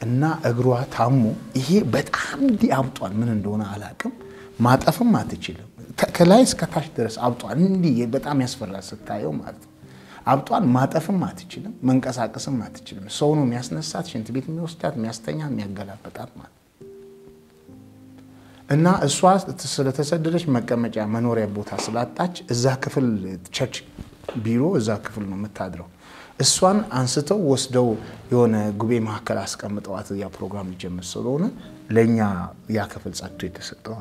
እና እግሯ ታሞ ይሄ በጣም እንዲህ አብጧል። ምን እንደሆነ አላቅም። ማጠፍም አትችልም። ከላይ እስከታች ድረስ አብጧል። እንዲህ በጣም ያስፈራል ስታየው ማለት ነው። አብጧል። ማጠፍም አትችልም። መንቀሳቀስም አትችልም። ሰው ነው የሚያስነሳት፣ ሽንት ቤት የሚወስዳት፣ የሚያስተኛት፣ የሚያገላበጣት ማለት እና እሷ ስለተሰደደች መቀመጫ መኖሪያ ቦታ ስላጣች እዛ ክፍል ቸርች ቢሮ እዛ ክፍል ነው የምታድረው። እሷን አንስተው ወስደው የሆነ ጉባኤ መካከል አስቀምጠዋት ያ ፕሮግራም ሊጀምር ስለሆነ ለእኛ ያ ክፍል ጸጥቶ የተሰጠው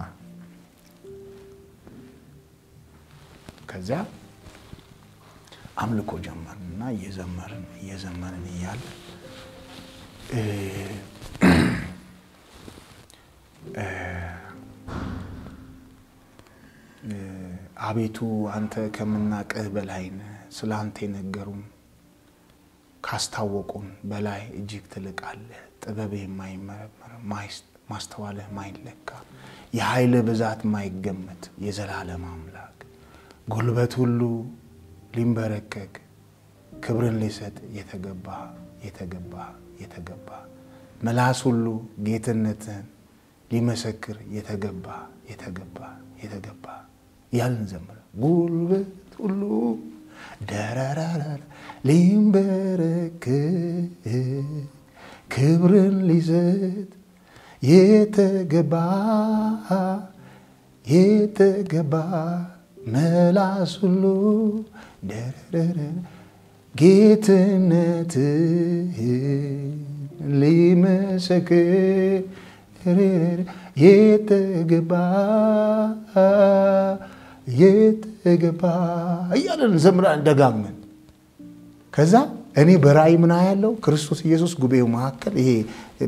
ከዚያ አምልኮ ጀመርን እና እየዘመርን እየዘመርን እያለ አቤቱ አንተ ከምናቅህ በላይ ነህ። ስለ አንተ የነገሩን ካስታወቁን በላይ እጅግ ትልቃለህ። ጥበብህ የማይመረመር ማስተዋልህ ማይለካ የኃይልህ ብዛት ማይገመት የዘላለም አምላክ ጉልበት ሁሉ ሊንበረከክ ክብርን ሊሰጥ የተገባ የተገባ የተገባ ምላስ ሁሉ ጌትነትህን ሊመሰክር የተገባ የተገባ የተገባ ያልን ዘምረ ጉልበት ሁሉ ደረራራ ሊንበረከክ ክብርን ሊሰጥ የተገባ የተገባ መላስ ሁሉ ጌትነትህን ሊመሰክር የተገባ የተገባ እያለን ዘምራን ደጋግመን ከዛ እኔ በራእይ ምና ያለው ክርስቶስ ኢየሱስ ጉባኤው መካከል ይሄ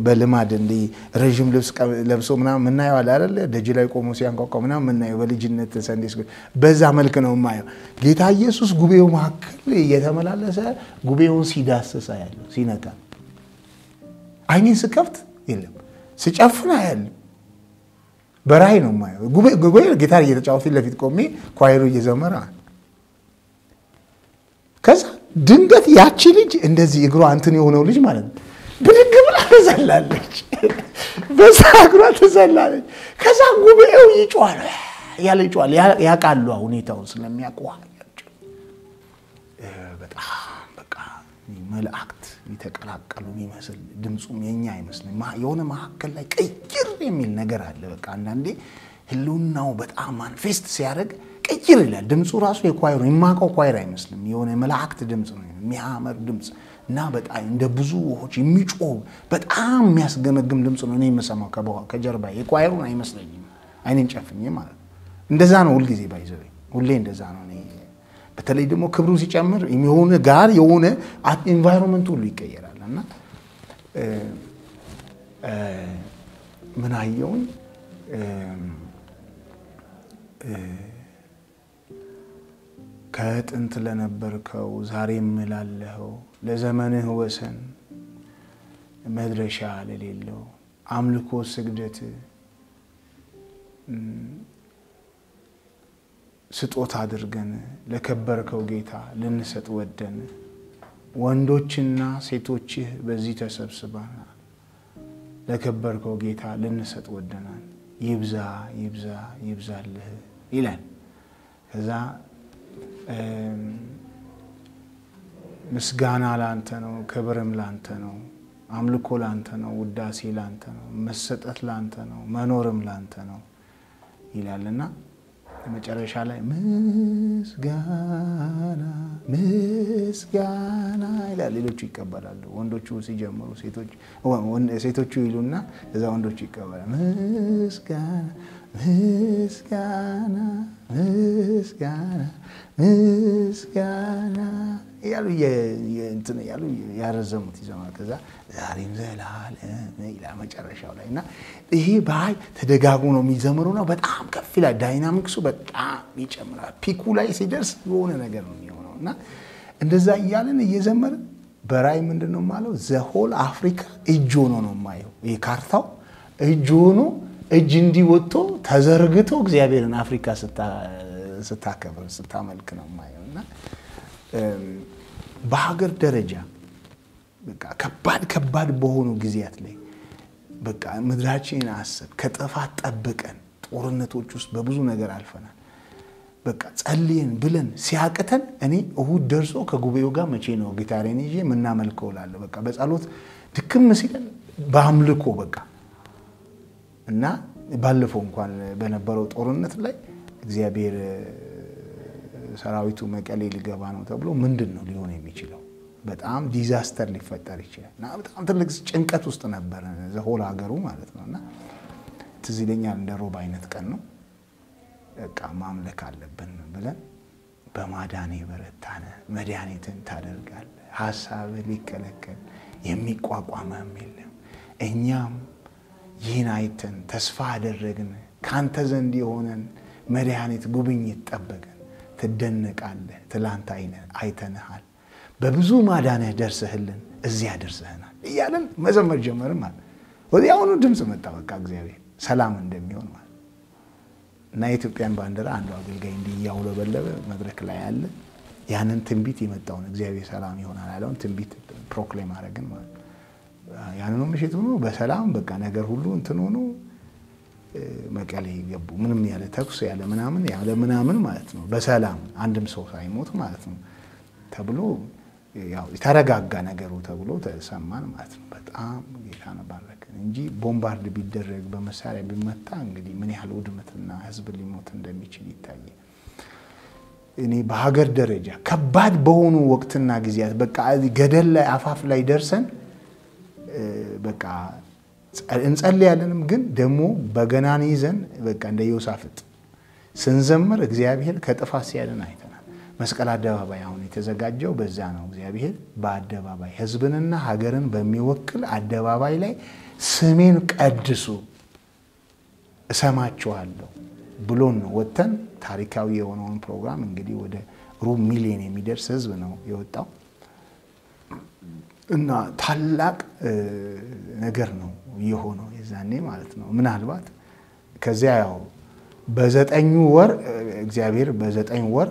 በልማድ እንዲህ ረዥም ልብስ ለብሶ ምናምን ምናየው አለ አይደለ? ደጅ ላይ ቆሞ ሲያንኳኳ ምናምን ምናየው በልጅነት ሰንዴ ስኩል በዛ መልክ ነው የማየው። ጌታ ኢየሱስ ጉባኤው መካከል እየተመላለሰ ጉባኤውን ሲዳስሳ ያለው ሲነካ፣ አይኔን ስከፍት የለም ስጨፍን አያለም። በራእይ ነው የማየው። ጉባኤ ጌታ እየተጫወተ ፊት ለፊት ቆሜ ኳይሮ እየዘመረ ከዛ ድንገት ያቺ ልጅ እንደዚህ እግሯ እንትን የሆነው ልጅ ማለት ነው ብድግ ብላ ትዘላለች። [laughs] በዛ እግሯ ትዘላለች። ከዛ ጉባኤው ይጮዋል ያለ ይጮዋል። ያውቃሉ ሁኔታውን ስለሚያውቁ በጣም በቃ መላእክት የተቀላቀሉ የሚመስል ድምፁም የኛ አይመስልም። የሆነ መካከል ላይ ቀይር የሚል ነገር አለ። በቃ አንዳንዴ ህልውናው በጣም ማንፌስት ሲያደርግ ቀይር ይላል። ድምፁ ራሱ የኳይሩ የማውቀው ኳይር አይመስልም። የሆነ መላእክት ድምፅ ነው፣ የሚያምር ድምፅ እና በጣም እንደ ብዙ ውሆች የሚጮህ በጣም የሚያስገመግም ድምፅ ነው እኔ የምሰማው ከጀርባ የ choir ኡን አይመስለኝም። አይኔን ጨፍኜ ማለት ነው። እንደዛ ነው ሁልጊዜ ባይዘበኝ ሁሌ እንደዛ ነው። በተለይ ደግሞ ክብሩ ሲጨምር የሆነ ጋር የሆነ environment ሁሉ ይቀየራል እና ምናየውን ከጥንት ለነበርከው ዛሬም ላለኸው ለዘመንህ ወሰን መድረሻ ለሌለው አምልኮ ስግደት ስጦታ አድርገን ለከበርከው ጌታ ልንሰጥ ወደን ወንዶችና ሴቶችህ በዚህ ተሰብስበናል። ለከበርከው ጌታ ልንሰጥ ወደናል። ይብዛ ይብዛ ይብዛልህ ይላል። ከዛ ምስጋና ላንተ ነው፣ ክብርም ላንተ ነው፣ አምልኮ ላንተ ነው፣ ውዳሴ ላንተ ነው፣ መሰጠት ላንተ ነው፣ መኖርም ላንተ ነው ይላልና መጨረሻ ላይ ምስጋና ምስጋና ይላል። ሌሎቹ ይቀበላሉ። ወንዶቹ ሲጀምሩ ሴቶቹ ይሉና እዛ ወንዶቹ ይቀበላል። ምስጋና ምስጋና ምስጋና ምስጋና እያሉ እንትን እያሉ ያረዘሙት ይዘማል። ከዛ ዛሬም ዘላለም ይላል መጨረሻው ላይ እና ይሄ በሀይ ተደጋግሞ ነው የሚዘምረው ነው። በጣም ከፍ ይላል። ዳይናሚክሱ በጣም ይጨምራል። ፒኩ ላይ ሲደርስ የሆነ ነገር ነው የሚሆነው እና እንደዛ እያለን እየዘመርን በራእይ ምንድን ነው የማለው ዘሆል አፍሪካ እጅ ሆኖ ነው የማየው። ይህ ካርታው እጅ ሆኖ እጅ እንዲህ ተዘርግቶ እግዚአብሔርን አፍሪካ ስታከብር ስታመልክ ነው የማየው እና በሀገር ደረጃ በቃ ከባድ ከባድ በሆኑ ጊዜያት ላይ በቃ ምድራችንን አሰብ ከጥፋት ጠብቀን ጦርነቶች ውስጥ በብዙ ነገር አልፈናል። በቃ ጸልየን ብለን ሲያቅተን እኔ እሁድ ደርሶ ከጉባኤው ጋር መቼ ነው ጊታሬን ይዤ የምናመልከው እላለሁ። በቃ በጸሎት ድክም ሲለን በአምልኮ በቃ እና ባለፈው እንኳን በነበረው ጦርነት ላይ እግዚአብሔር ሰራዊቱ መቀሌ ሊገባ ነው ተብሎ ምንድን ነው ሊሆን የሚችለው? በጣም disaster ሊፈጠር ይችላል እና በጣም ትልቅ ጭንቀት ውስጥ ነበረ the whole ሀገሩ ማለት ነው። እና ትዝ ይለኛል እንደ ሮብ አይነት ቀን ነው በቃ ማምለክ አለብን ብለን በማዳን የበረታነ መድኃኒትን ታደርጋለህ፣ ሀሳብህ ሊከለከል የሚቋቋመም የለም። እኛም ይህን አይተን ተስፋ አደረግን፣ ከአንተ ዘንድ የሆነን መድኃኒት ጉብኝት ጠበቀን። ትደነቃለህ፣ ትላንት አይተንሃል፣ በብዙ ማዳንህ ደርሰህልን እዚያ ደርሰህናል እያለን መዘመር ጀመርን ማለት ወዲያውኑ ድምፅ መጣ። በቃ እግዚአብሔር ሰላም እንደሚሆን ማለት እና የኢትዮጵያን ባንዲራ አንዱ አገልጋይ እንዲህ እያውለበለበ መድረክ ላይ አለ። ያንን ትንቢት የመጣውን እግዚአብሔር ሰላም ይሆናል ያለውን ትንቢት ፕሮክሌም አደረግን ማለት ያንኑ ምሽት ሆኖ በሰላም በቃ ነገር ሁሉ እንትን ሆኖ መቀሌ ገቡ። ምንም ያለ ተኩስ ያለ ምናምን ያለ ምናምን ማለት ነው። በሰላም አንድም ሰው ሳይሞት ማለት ነው ተብሎ የተረጋጋ ነገሩ ተብሎ ተሰማን ማለት ነው። በጣም ጌታ ባረከን እንጂ ቦምባርድ ቢደረግ በመሳሪያ ቢመታ እንግዲህ ምን ያህል ውድመትና ሕዝብ ሊሞት እንደሚችል ይታያል። እኔ በሀገር ደረጃ ከባድ በሆኑ ወቅትና ጊዜያት በቃ ገደል ላይ አፋፍ ላይ ደርሰን በቃ እንጸልያለንም ግን ደግሞ በገናን ይዘን በቃ እንደ ዮሳፍጥ ስንዘምር እግዚአብሔር ከጥፋት ሲያድን አይተናል። መስቀል አደባባይ አሁን የተዘጋጀው በዛ ነው። እግዚአብሔር በአደባባይ ህዝብንና ሀገርን በሚወክል አደባባይ ላይ ስሜን ቀድሱ እሰማችኋለሁ ብሎን ነው ወጥተን ታሪካዊ የሆነውን ፕሮግራም እንግዲህ ወደ ሩብ ሚሊዮን የሚደርስ ህዝብ ነው የወጣው እና ታላቅ ነገር ነው የሆነው የዛኔ ማለት ነው። ምናልባት ከዚያ ያው በዘጠኙ ወር እግዚአብሔር በዘጠኝ ወር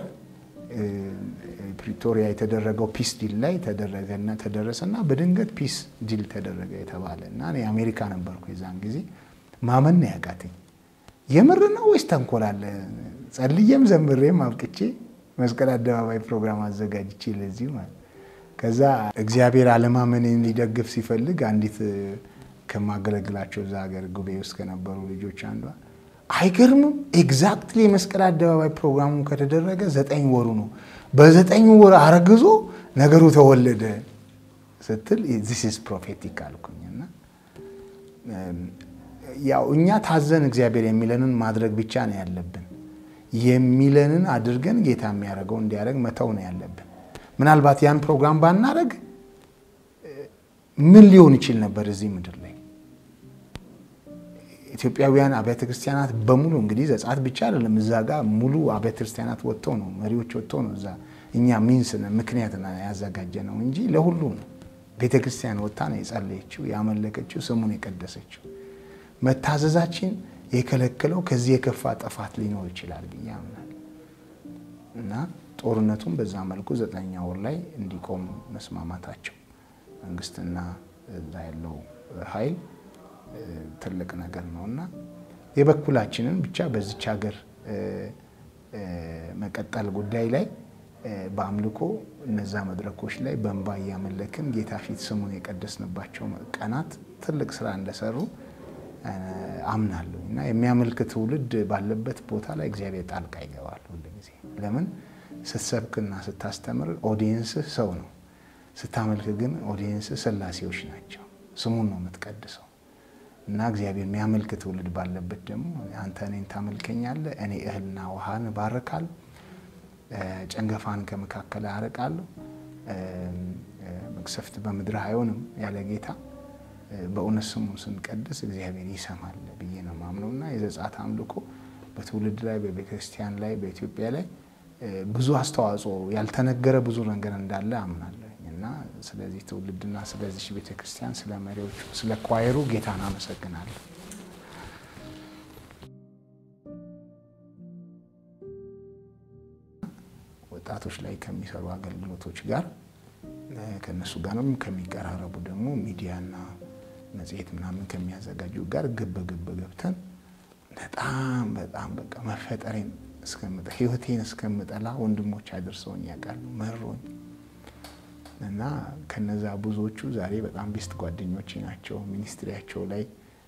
ፕሪቶሪያ የተደረገው peace deal ላይ ተደረገና ተደረሰና በድንገት peace deal ተደረገ የተባለ እና እኔ አሜሪካ ነበርኩ የዛን ጊዜ ማመን ነው የምር ነው ወይስ ተንኮል አለ? ጸልዬም ዘምሬም አብቅቼ መስቀል አደባባይ ፕሮግራም አዘጋጅቼ ለዚህ ማለት ከዛ እግዚአብሔር አለማመኔን ሊደግፍ ሲፈልግ አንዲት ከማገለግላቸው እዛ ሀገር ጉባኤ ውስጥ ከነበሩ ልጆች አንዷ አይገርምም፣ exactly የመስቀል አደባባይ ፕሮግራሙ ከተደረገ ዘጠኝ ወሩ ነው። በዘጠኝ ወር አርግዞ ነገሩ ተወለደ ስትል this is prophetic አልኩኝና ያው እኛ ታዘን እግዚአብሔር የሚለንን ማድረግ ብቻ ነው ያለብን። የሚለንን አድርገን ጌታ የሚያደርገው እንዲያደርግ መተው ነው ያለብን። ምናልባት ያን ፕሮግራም ባናደርግ ምን ሊሆን ይችል ነበር እዚህ ምድር ላይ? ኢትዮጵያውያን አብያተ ክርስቲያናት በሙሉ እንግዲህ ዘጸአት ብቻ አይደለም፣ እዛ ጋር ሙሉ አብያተ ክርስቲያናት ወጥተው ነው መሪዎች ወጥተው ነው እዛ እኛ ሚንስ ምክንያት ያዘጋጀ ነው እንጂ ለሁሉም ነው። ቤተ ክርስቲያን ወጥታ ነው የጸለየችው፣ ያመለከችው፣ ስሙን የቀደሰችው። መታዘዛችን የከለከለው ከዚህ የከፋ ጥፋት ሊኖር ይችላል ብዬ እና ጦርነቱን በዛ መልኩ ዘጠነኛ ወር ላይ እንዲቆም መስማማታቸው መንግስትና እዛ ያለው ኃይል ትልቅ ነገር ነው እና የበኩላችንን ብቻ በዚች ሀገር መቀጠል ጉዳይ ላይ በአምልኮ እነዛ መድረኮች ላይ በእንባ እያመለክን ጌታ ፊት ስሙን የቀደስንባቸው ቀናት ትልቅ ስራ እንደሰሩ አምናለሁ እና የሚያመልክ ትውልድ ባለበት ቦታ ላይ እግዚአብሔር ጣልቃ ይገባል ሁል ጊዜ። ለምን ስትሰብክና ስታስተምር ኦዲየንስህ ሰው ነው። ስታመልክ ግን ኦዲየንስህ ስላሴዎች ናቸው። ስሙን ነው የምትቀድሰው እና እግዚአብሔር የሚያመልክ ትውልድ ባለበት ደግሞ አንተ እኔን ታመልከኛለህ፣ እኔ እህልና ውሃን እባርካለሁ፣ ጨንገፋን ከመካከል አርቃለሁ፣ መቅሰፍት በምድርህ አይሆንም ያለ ጌታ በእውነት ስሙን ስንቀድስ እግዚአብሔር ይሰማል ብዬ ነው ማምነው እና የዘጸአት አምልኮ በትውልድ ላይ በቤተክርስቲያን ላይ በኢትዮጵያ ላይ ብዙ አስተዋጽኦ ያልተነገረ ብዙ ነገር እንዳለ አምናለሁ እና ስለዚህ ትውልድና ስለዚህ ቤተክርስቲያን ስለ መሪዎቹ ስለ ኳየሩ ጌታን አመሰግናለሁ። ወጣቶች ላይ ከሚሰሩ አገልግሎቶች ጋር ከእነሱ ጋርም ከሚቀራረቡ ደግሞ ሚዲያና መጽሔት ምናምን ከሚያዘጋጁ ጋር ግብ ግብ ገብተን በጣም በጣም በቃ መፈጠሬን እስከምጠ ህይወቴን እስከምጠላ ወንድሞች አድርሰውኝ ያውቃሉ፣ መሮኝ እና ከነዛ ብዙዎቹ ዛሬ በጣም best ጓደኞች ናቸው። ministry ያቸው ላይ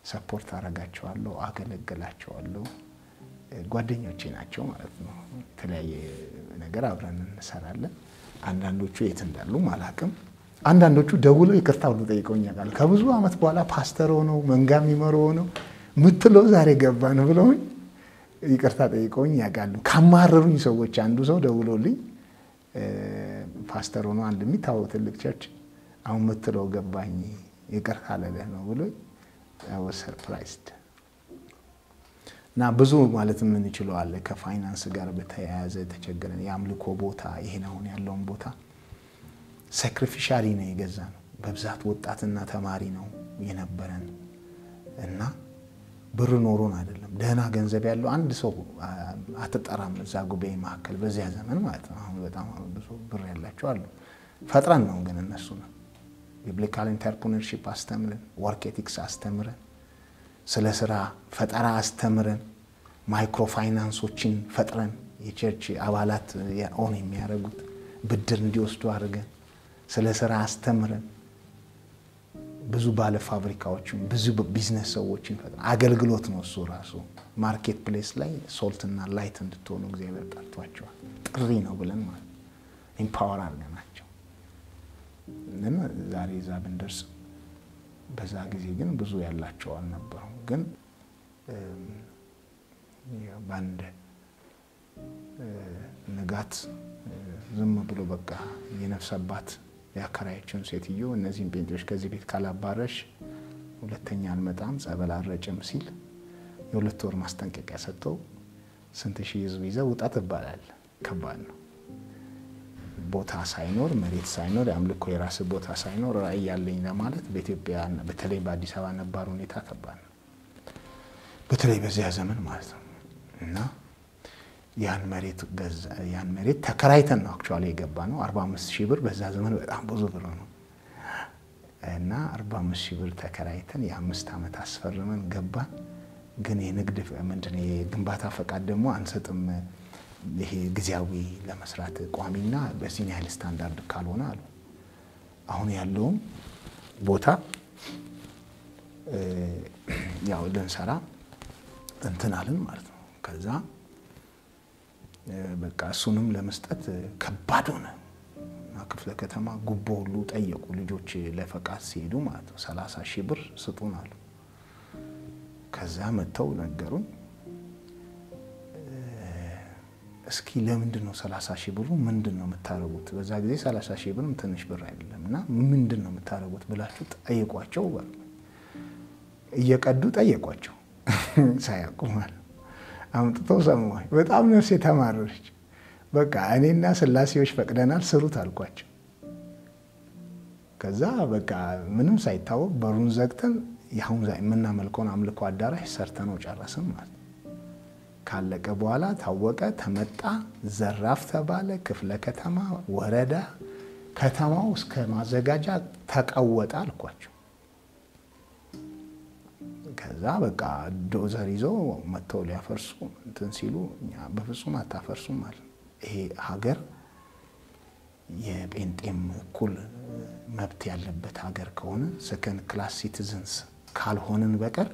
support አረጋቸዋለሁ፣ አገለግላቸዋለሁ። ጓደኞቼ ናቸው ማለት ነው። የተለያየ ነገር አብረን እንሰራለን። አንዳንዶቹ የት እንዳሉም አላቅም። አንዳንዶቹ ደውለው ይቅርታ ሁሉ ጠይቀውኝ ያውቃሉ። ከብዙ ዓመት በኋላ ፓስተር ሆነው መንጋ የሚመሩ ሆነው ምትለው ዛሬ ገባን ብለውኝ ይቅርታ ጠይቀውኝ ያውቃሉ። ካማረሩኝ ሰዎች አንዱ ሰው ደውሎልኝ ፓስተር ሆኖ አንድ የሚታወቅ ትልቅ church አሁን ምትለው ገባኝ ይቅርታ ልልህ ነው ብሎ surprised እና ብዙ ማለት የምንችለው አለ። ከፋይናንስ ጋር በተያያዘ የተቸገረን የአምልኮ ቦታ ይሄን አሁን ያለውን ቦታ sacrificially ነው የገዛ ነው። በብዛት ወጣትና ተማሪ ነው የነበረን እና ብር ኖሮን አይደለም። ደህና ገንዘብ ያለው አንድ ሰው አትጠራም እዛ ጉባኤ መካከል በዚያ ዘመን ማለት ነው። አሁን በጣም ብዙ ብር ያላቸው አሉ። ፈጥረን ነው ግን እነሱ ነው biblical entrepreneurship አስተምረን፣ work ethics አስተምረን፣ ስለ ስራ ፈጠራ አስተምረን፣ micro finance ኦችን ፈጥረን የ church አባላት own የሚያደርጉት ብድር እንዲወስዱ አድርገን ስለ ስራ አስተምረን ብዙ ባለ ፋብሪካዎችን ብዙ ቢዝነስ ሰዎችን ፈጥረን አገልግሎት ነው እሱ ራሱ market place ላይ salt ና light እንድትሆኑ እግዚአብሔር ጠርቷቸዋል። ጥሪ ነው ብለን ማለት empower አድርገናቸው ዛሬ እዛ ብንደርስ በዛ ጊዜ ግን ብዙ ያላቸው አልነበሩም። ግን በአንድ ንጋት ዝም ብሎ በቃ የነፍሰባት የአከራያቸውን ሴትዮ እነዚህን ጴንጤዎች ከዚህ ቤት ካላባረሽ ሁለተኛ አልመጣም፣ ጸበል አልረጭም ሲል የሁለት ወር ማስጠንቀቂያ ሰጥተው ስንት ሺህ ህዝብ ይዘው ውጣ ትባላል። ከባድ ነው። ቦታ ሳይኖር መሬት ሳይኖር የአምልኮ የራስ ቦታ ሳይኖር ራዕይ ያለኝ ለማለት በኢትዮጵያ በተለይ በአዲስ አበባ ነባር ሁኔታ ከባድ ነው። በተለይ በዚያ ዘመን ማለት ነው እና ያን መሬት ያን መሬት ተከራይተን ነው actually የገባ ነው። 45 ሺህ ብር በዛ ዘመን በጣም ብዙ ብር ነው እና 45 ሺህ ብር ተከራይተን የአምስት ዓመት አስፈርመን ገባን። ግን የንግድ ምንድን የግንባታ ፈቃድ ደግሞ አንሰጥም ይሄ ጊዜያዊ ለመስራት ቋሚና በዚህን ያህል ስታንዳርድ ካልሆነ አሉ። አሁን ያለውም ቦታ ያው ልንሰራ እንትን አልን ማለት ነው። ከዛ በቃ እሱንም ለመስጠት ከባድ ሆነ እና ክፍለ ከተማ ጉቦ ሁሉ ጠየቁ ልጆች ለፈቃድ ሲሄዱ ማለት ነው። ሰላሳ ሺህ ብር ስጡን አሉ። ከዛ መጥተው ነገሩን እስኪ ለምንድን ነው ሰላሳ ሺህ ብሩ ምንድን ነው የምታደርጉት? በዛ ጊዜ ሰላሳ ሺህ ብርም ትንሽ ብር አይደለም እና ምንድን ነው የምታደርጉት ብላችሁ ጠይቋቸው። እየቀዱ ጠየቋቸው [laughs] ሳያውቁ አምጥተው ሰማኝ። በጣም ነፍሴ ተማረረች። በቃ እኔና ስላሴዎች ፈቅደናል ስሩት አልኳቸው። ከዛ በቃ ምንም ሳይታወቅ በሩን ዘግተን ያሁን የምናመልከውን አምልኮ አዳራሽ ሰርተነው ጨረስን ማለት ካለቀ በኋላ ታወቀ፣ ተመጣ፣ ዘራፍ ተባለ። ክፍለ ከተማ፣ ወረዳ፣ ከተማው እስከ ማዘጋጃ ተቀወጠ አልኳቸው። ከዛ በቃ ዶዘር ይዘው መጥተው ሊያፈርሱ እንትን ሲሉ እኛ በፍጹም አታፈርሱም አለ። ይሄ ሀገር የጴንጤም እኩል መብት ያለበት ሀገር ከሆነ second class citizens ካልሆንን በቀር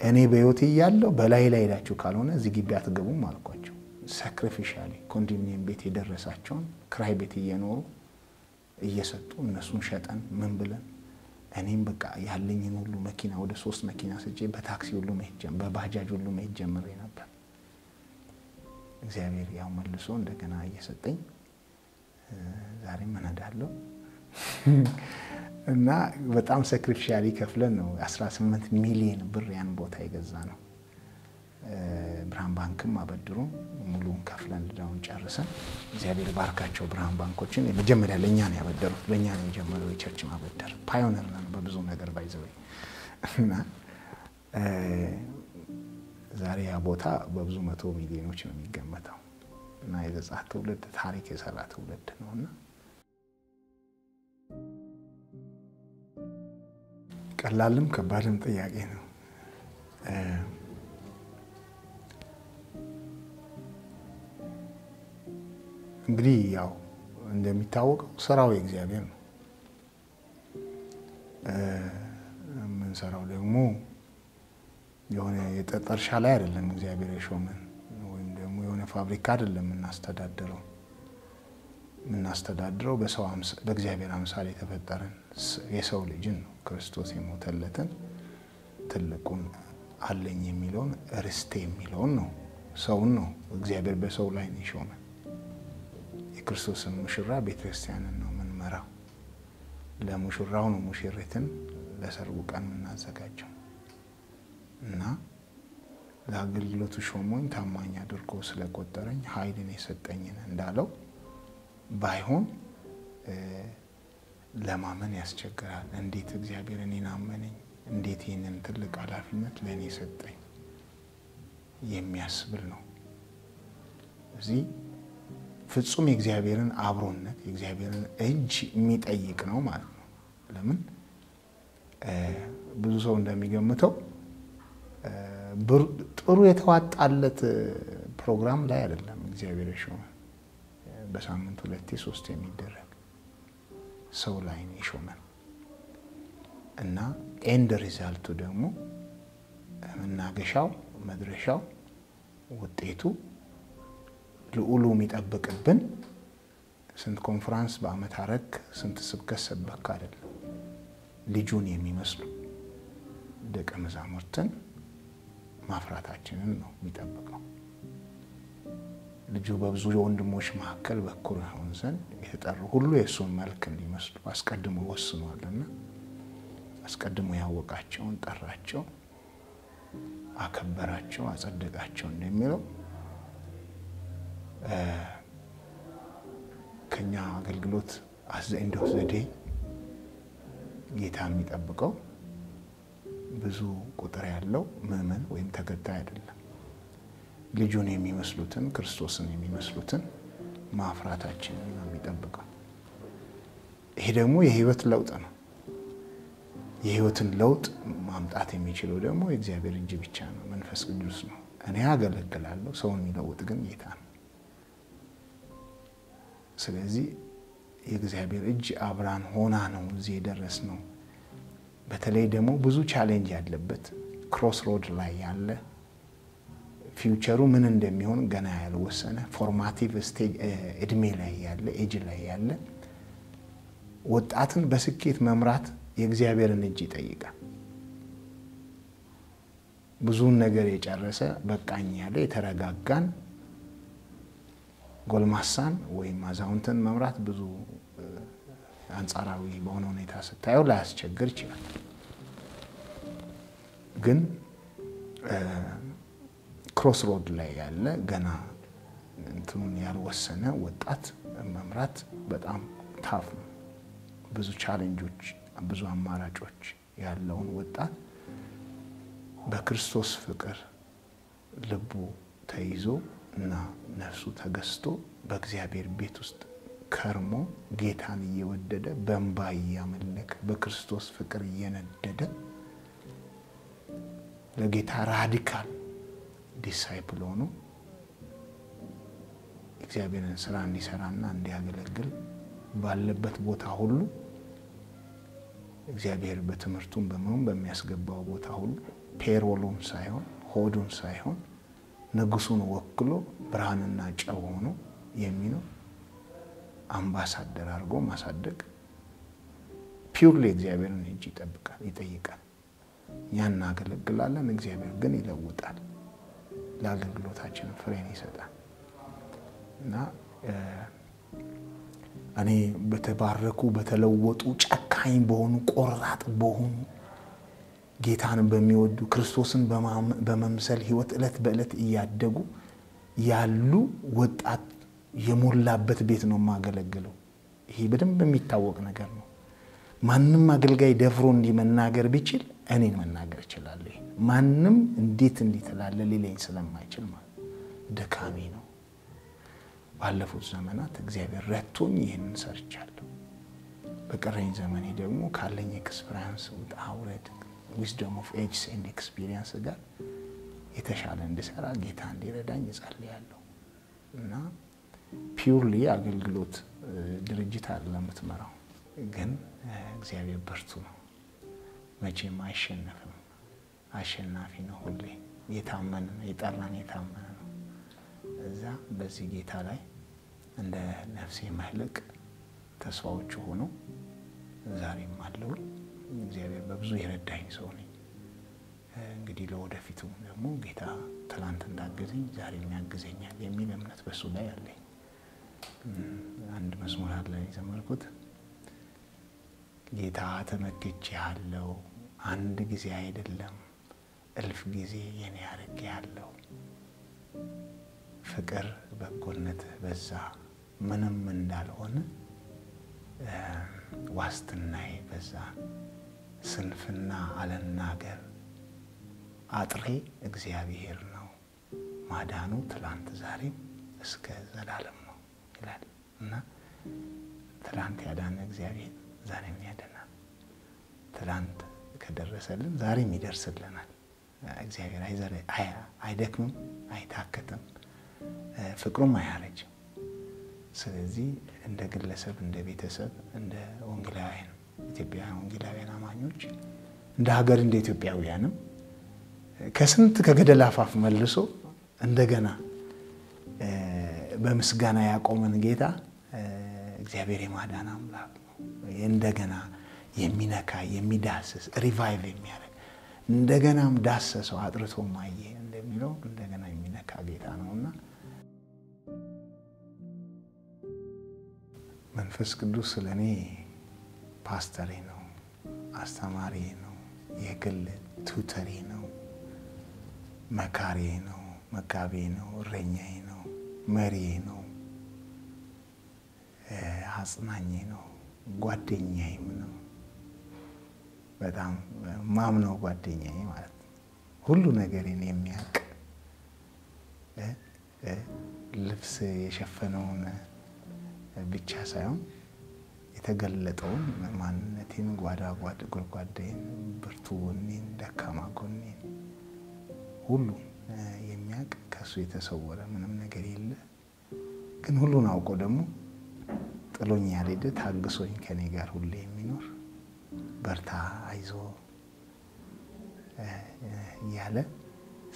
እኔ በሕይወት እያለሁ በላይ ላይ ሄዳችሁ ካልሆነ እዚህ ግቢ አትገቡም አልኳቸው። sacrificially ኮንዶሚኒየም ቤት የደረሳቸውን ክራይ ቤት እየኖሩ እየሰጡ እነሱን ሸጠን ምን ብለን እኔም በቃ ያለኝን ሁሉ መኪና ወደ ሶስት መኪና ስጬ በታክሲ ሁሉ መሄድ በባጃጅ ሁሉ መሄድ ጀምሬ ነበር። እግዚአብሔር ያው መልሶ እንደገና እየሰጠኝ ዛሬም እነዳለሁ እና በጣም sacrificially ከፍለን ነው 18 ሚሊዮን ብር ያን ቦታ የገዛ ነው። ባንክም አበድሮ ሙሉን ከፍለን ዕዳውን ጨርሰን እግዚአብሔር ባርካቸው። ብርሃን ባንኮችን መጀመሪያ ለእኛ ነው ያበደሩት። በእኛ ነው የጀመረው የ church ማበደር። pioneer ነን በብዙ ነገር by the way እና ዛሬ ያ ቦታ በብዙ መቶ ሚሊዮኖች ነው የሚገመተው እና የዘጻት ትውልድ ታሪክ የሰራ ትውልድ ነው እና ቀላልም ከባድም ጥያቄ ነው። እንግዲህ ያው እንደሚታወቀው ስራው የእግዚአብሔር ነው። የምንሰራው ደግሞ የሆነ የጠጠር እርሻ ላይ አይደለም እግዚአብሔር የሾመን ወይም ደግሞ የሆነ ፋብሪካ አይደለም የምናስተዳድረው። የምናስተዳድረው በእግዚአብሔር አምሳል የተፈጠረን የሰው ልጅን ነው። ክርስቶስ የሞተለትን ትልቁን አለኝ የሚለውን ርስቴ የሚለውን ነው። ሰውን ነው እግዚአብሔር በሰው ላይ ነው የሾመ። የክርስቶስን ሙሽራ ቤተክርስቲያንን ነው የምንመራው። ለሙሽራው ነው ሙሽሪትን ለሰርጉ ቀን የምናዘጋጀው እና ለአገልግሎቱ ሾሞኝ ታማኝ አድርጎ ስለቆጠረኝ ኃይልን የሰጠኝን እንዳለው ባይሆን ለማመን ያስቸግራል። እንዴት እግዚአብሔር እኔን አመነኝ? እንዴት ይህንን ትልቅ ኃላፊነት ለእኔ ሰጠኝ የሚያስብል ነው። እዚህ ፍጹም የእግዚአብሔርን አብሮነት የእግዚአብሔርን እጅ የሚጠይቅ ነው ማለት ነው። ለምን? ብዙ ሰው እንደሚገምተው ጥሩ የተዋጣለት ፕሮግራም ላይ አይደለም እግዚአብሔር የሾመ። በሳምንት ሁለቴ ሶስት የሚደረግ ሰው ላይ የሾመን እና end result ኡ ደግሞ መናገሻው መድረሻው ውጤቱ ልዑሉ የሚጠብቅብን ስንት ኮንፈራንስ በዓመት አረግ ስንት ስብከት ሰበክ አይደለም። ልጁን የሚመስሉ ደቀ መዛሙርትን ማፍራታችንን ነው የሚጠብቀው። ልጁ በብዙ ወንድሞች መካከል በኩር ይሆን ዘንድ የተጠሩ ሁሉ የእሱን መልክ እንዲመስሉ አስቀድሞ ወስኗልና አስቀድሞ ያወቃቸውን ጠራቸው፣ አከበራቸው፣ አጸደቃቸው እንደሚለው ከኛ አገልግሎት አዘንደው ዘዴ ጌታ የሚጠብቀው ብዙ ቁጥር ያለው ምዕመን ወይም ተከታይ አይደለም። ልጁን የሚመስሉትን ክርስቶስን የሚመስሉትን ማፍራታችንን ነው የሚጠብቀው። ይሄ ደግሞ የህይወት ለውጥ ነው። የህይወትን ለውጥ ማምጣት የሚችለው ደግሞ የእግዚአብሔር እጅ ብቻ ነው፣ መንፈስ ቅዱስ ነው። እኔ አገለግላለሁ፣ ሰውን የሚለውጥ ግን ጌታ ነው። ስለዚህ የእግዚአብሔር እጅ አብራን ሆና ነው እዚህ የደረስ ነው። በተለይ ደግሞ ብዙ challenge ያለበት cross road ላይ ያለ future ኡ ምን እንደሚሆን ገና ያልወሰነ formative እድሜ ላይ ያለ ኤጅ ላይ ያለ ወጣትን በስኬት መምራት የእግዚአብሔርን እጅ ይጠይቃል። ብዙውን ነገር የጨረሰ በቃኝ ያለ የተረጋጋን ጎልማሳን ወይም አዛውንትን መምራት ብዙ አንጻራዊ በሆነ ሁኔታ ስታየው ላያስቸግር ይችላል። ግን cross road ላይ ያለ ገና እንትኑን ያልወሰነ ወጣት መምራት በጣም tough ነው። ብዙ challenge ኦች፣ ብዙ አማራጮች ያለውን ወጣት በክርስቶስ ፍቅር ልቡ ተይዞ እና ነፍሱ ተገዝቶ በእግዚአብሔር ቤት ውስጥ ከርሞ ጌታን እየወደደ በእንባ እያመለከ በክርስቶስ ፍቅር እየነደደ ለጌታ radical disciple ሆኖ እግዚአብሔርን ስራ እንዲሰራና እንዲያገለግል ባለበት ቦታ ሁሉ እግዚአብሔር በትምህርቱን በመሆን በሚያስገባው ቦታ ሁሉ payroll ኡን ሳይሆን ሆዱን ሳይሆን ንጉሱን ወክሎ ብርሃንና ጨው ሆኖ የሚኖር አምባሳደር አድርጎ ማሳደግ purely እግዚአብሔርን እጅ ይጠብቃል ይጠይቃል። እኛ እናገለግላለን፣ እግዚአብሔር ግን ይለውጣል፣ ለአገልግሎታችን ፍሬን ይሰጣል። እና እኔ በተባረኩ በተለወጡ ጨካኝ በሆኑ ቆራጥ በሆኑ ጌታን በሚወዱ ክርስቶስን በመምሰል ህይወት ዕለት በዕለት እያደጉ ያሉ ወጣት የሞላበት ቤት ነው የማገለግለው። ይሄ በደንብ የሚታወቅ ነገር ነው። ማንም አገልጋይ ደፍሮ እንዲህ መናገር ቢችል እኔን መናገር እችላለሁ። ማንም እንዴት እንዲህ ትላለህ ስለማይችል ደካሚ ነው። ባለፉት ዘመናት እግዚአብሔር ረቶኝ ይህንን ሰርቻለሁ። በቀረኝ ዘመኔ ደግሞ ካለኝ experience ውጣ ውረድ wisdom of ages and experience ጋር የተሻለ እንድሰራ ጌታ እንዲረዳኝ እጸልያለሁ እና purely አገልግሎት ድርጅት አይደለም የምትመራው፣ ግን እግዚአብሔር ብርቱ ነው። መቼም አይሸነፍም። አሸናፊ ነው። ሁሌ የታመነ ነው። የጠራን የታመነ ነው። እዛ በዚህ ጌታ ላይ እንደ ነፍሴ መህለቅ ተስፋዎቹ ሆኖ ዛሬም አለው። እግዚአብሔር በብዙ የረዳኝ ሰው ነኝ። እንግዲህ ለወደፊቱ ደግሞ ጌታ ትናንት እንዳገዘኝ ዛሬም ያግዘኛል የሚል እምነት በሱ ላይ አለኝ። አንድ መዝሙር አለ የዘመርኩት ጌታ ተመግቼሃለሁ፣ አንድ ጊዜ አይደለም እልፍ ጊዜ የኔ አድርጌሃለሁ። ፍቅር በጎነት በዛ ምንም እንዳልሆነ ዋስትናዬ በዛ ስንፍና አለናገር አጥሬ እግዚአብሔር ነው ማዳኑ ትላንት ዛሬም እስከ ዘላለም ነው ይላል እና ትላንት ያዳነ እግዚአብሔር ዛሬም ያደናል። ትላንት ከደረሰልን ዛሬም ይደርስልናል። እግዚአብሔር አይደክምም፣ አይታከትም፣ ፍቅሩም አያረጅም። ስለዚህ እንደ ግለሰብ፣ እንደ ቤተሰብ፣ እንደ ወንጌላውያን ኢትዮጵያውያን ወንጌላውያን አማኞች እንደ ሀገር እንደ ኢትዮጵያውያንም ከስንት ከገደል አፋፍ መልሶ እንደገና በምስጋና ያቆመን ጌታ እግዚአብሔር የማዳን አምላክ ነው። እንደገና የሚነካ የሚዳስስ revive የሚያደርግ እንደገናም ዳሰሰው አጥርቶ ማየ እንደሚለው እንደገና የሚነካ ጌታ ነው እና መንፈስ ቅዱስ ስለ እኔ ፓስተሬ ነው፣ አስተማሪ ነው፣ የግል tutor ኤ ነው፣ መካሪ ነው፣ መጋቤ ነው፣ እረኛዬ ነው፣ መሪዬ ነው፣ አጽናኜ ነው፣ ጓደኛዬም ነው። በጣም ማምነው ጓደኛዬ ማለት ነው። ሁሉ ነገሬን የሚያውቅ ልብስ የሸፈነውን ብቻ ሳይሆን የተገለጠውን ማንነቴን፣ ጓዳ ጎድጓዳዬን፣ ብርቱ ጎኔን፣ ደካማ ጎኔን ሁሉ የሚያውቅ ከእሱ የተሰወረ ምንም ነገር የለ። ግን ሁሉን አውቆ ደግሞ ጥሎኝ ያልሄደ ታግሶኝ ከኔ ጋር ሁሌ የሚኖር በርታ፣ አይዞ እያለ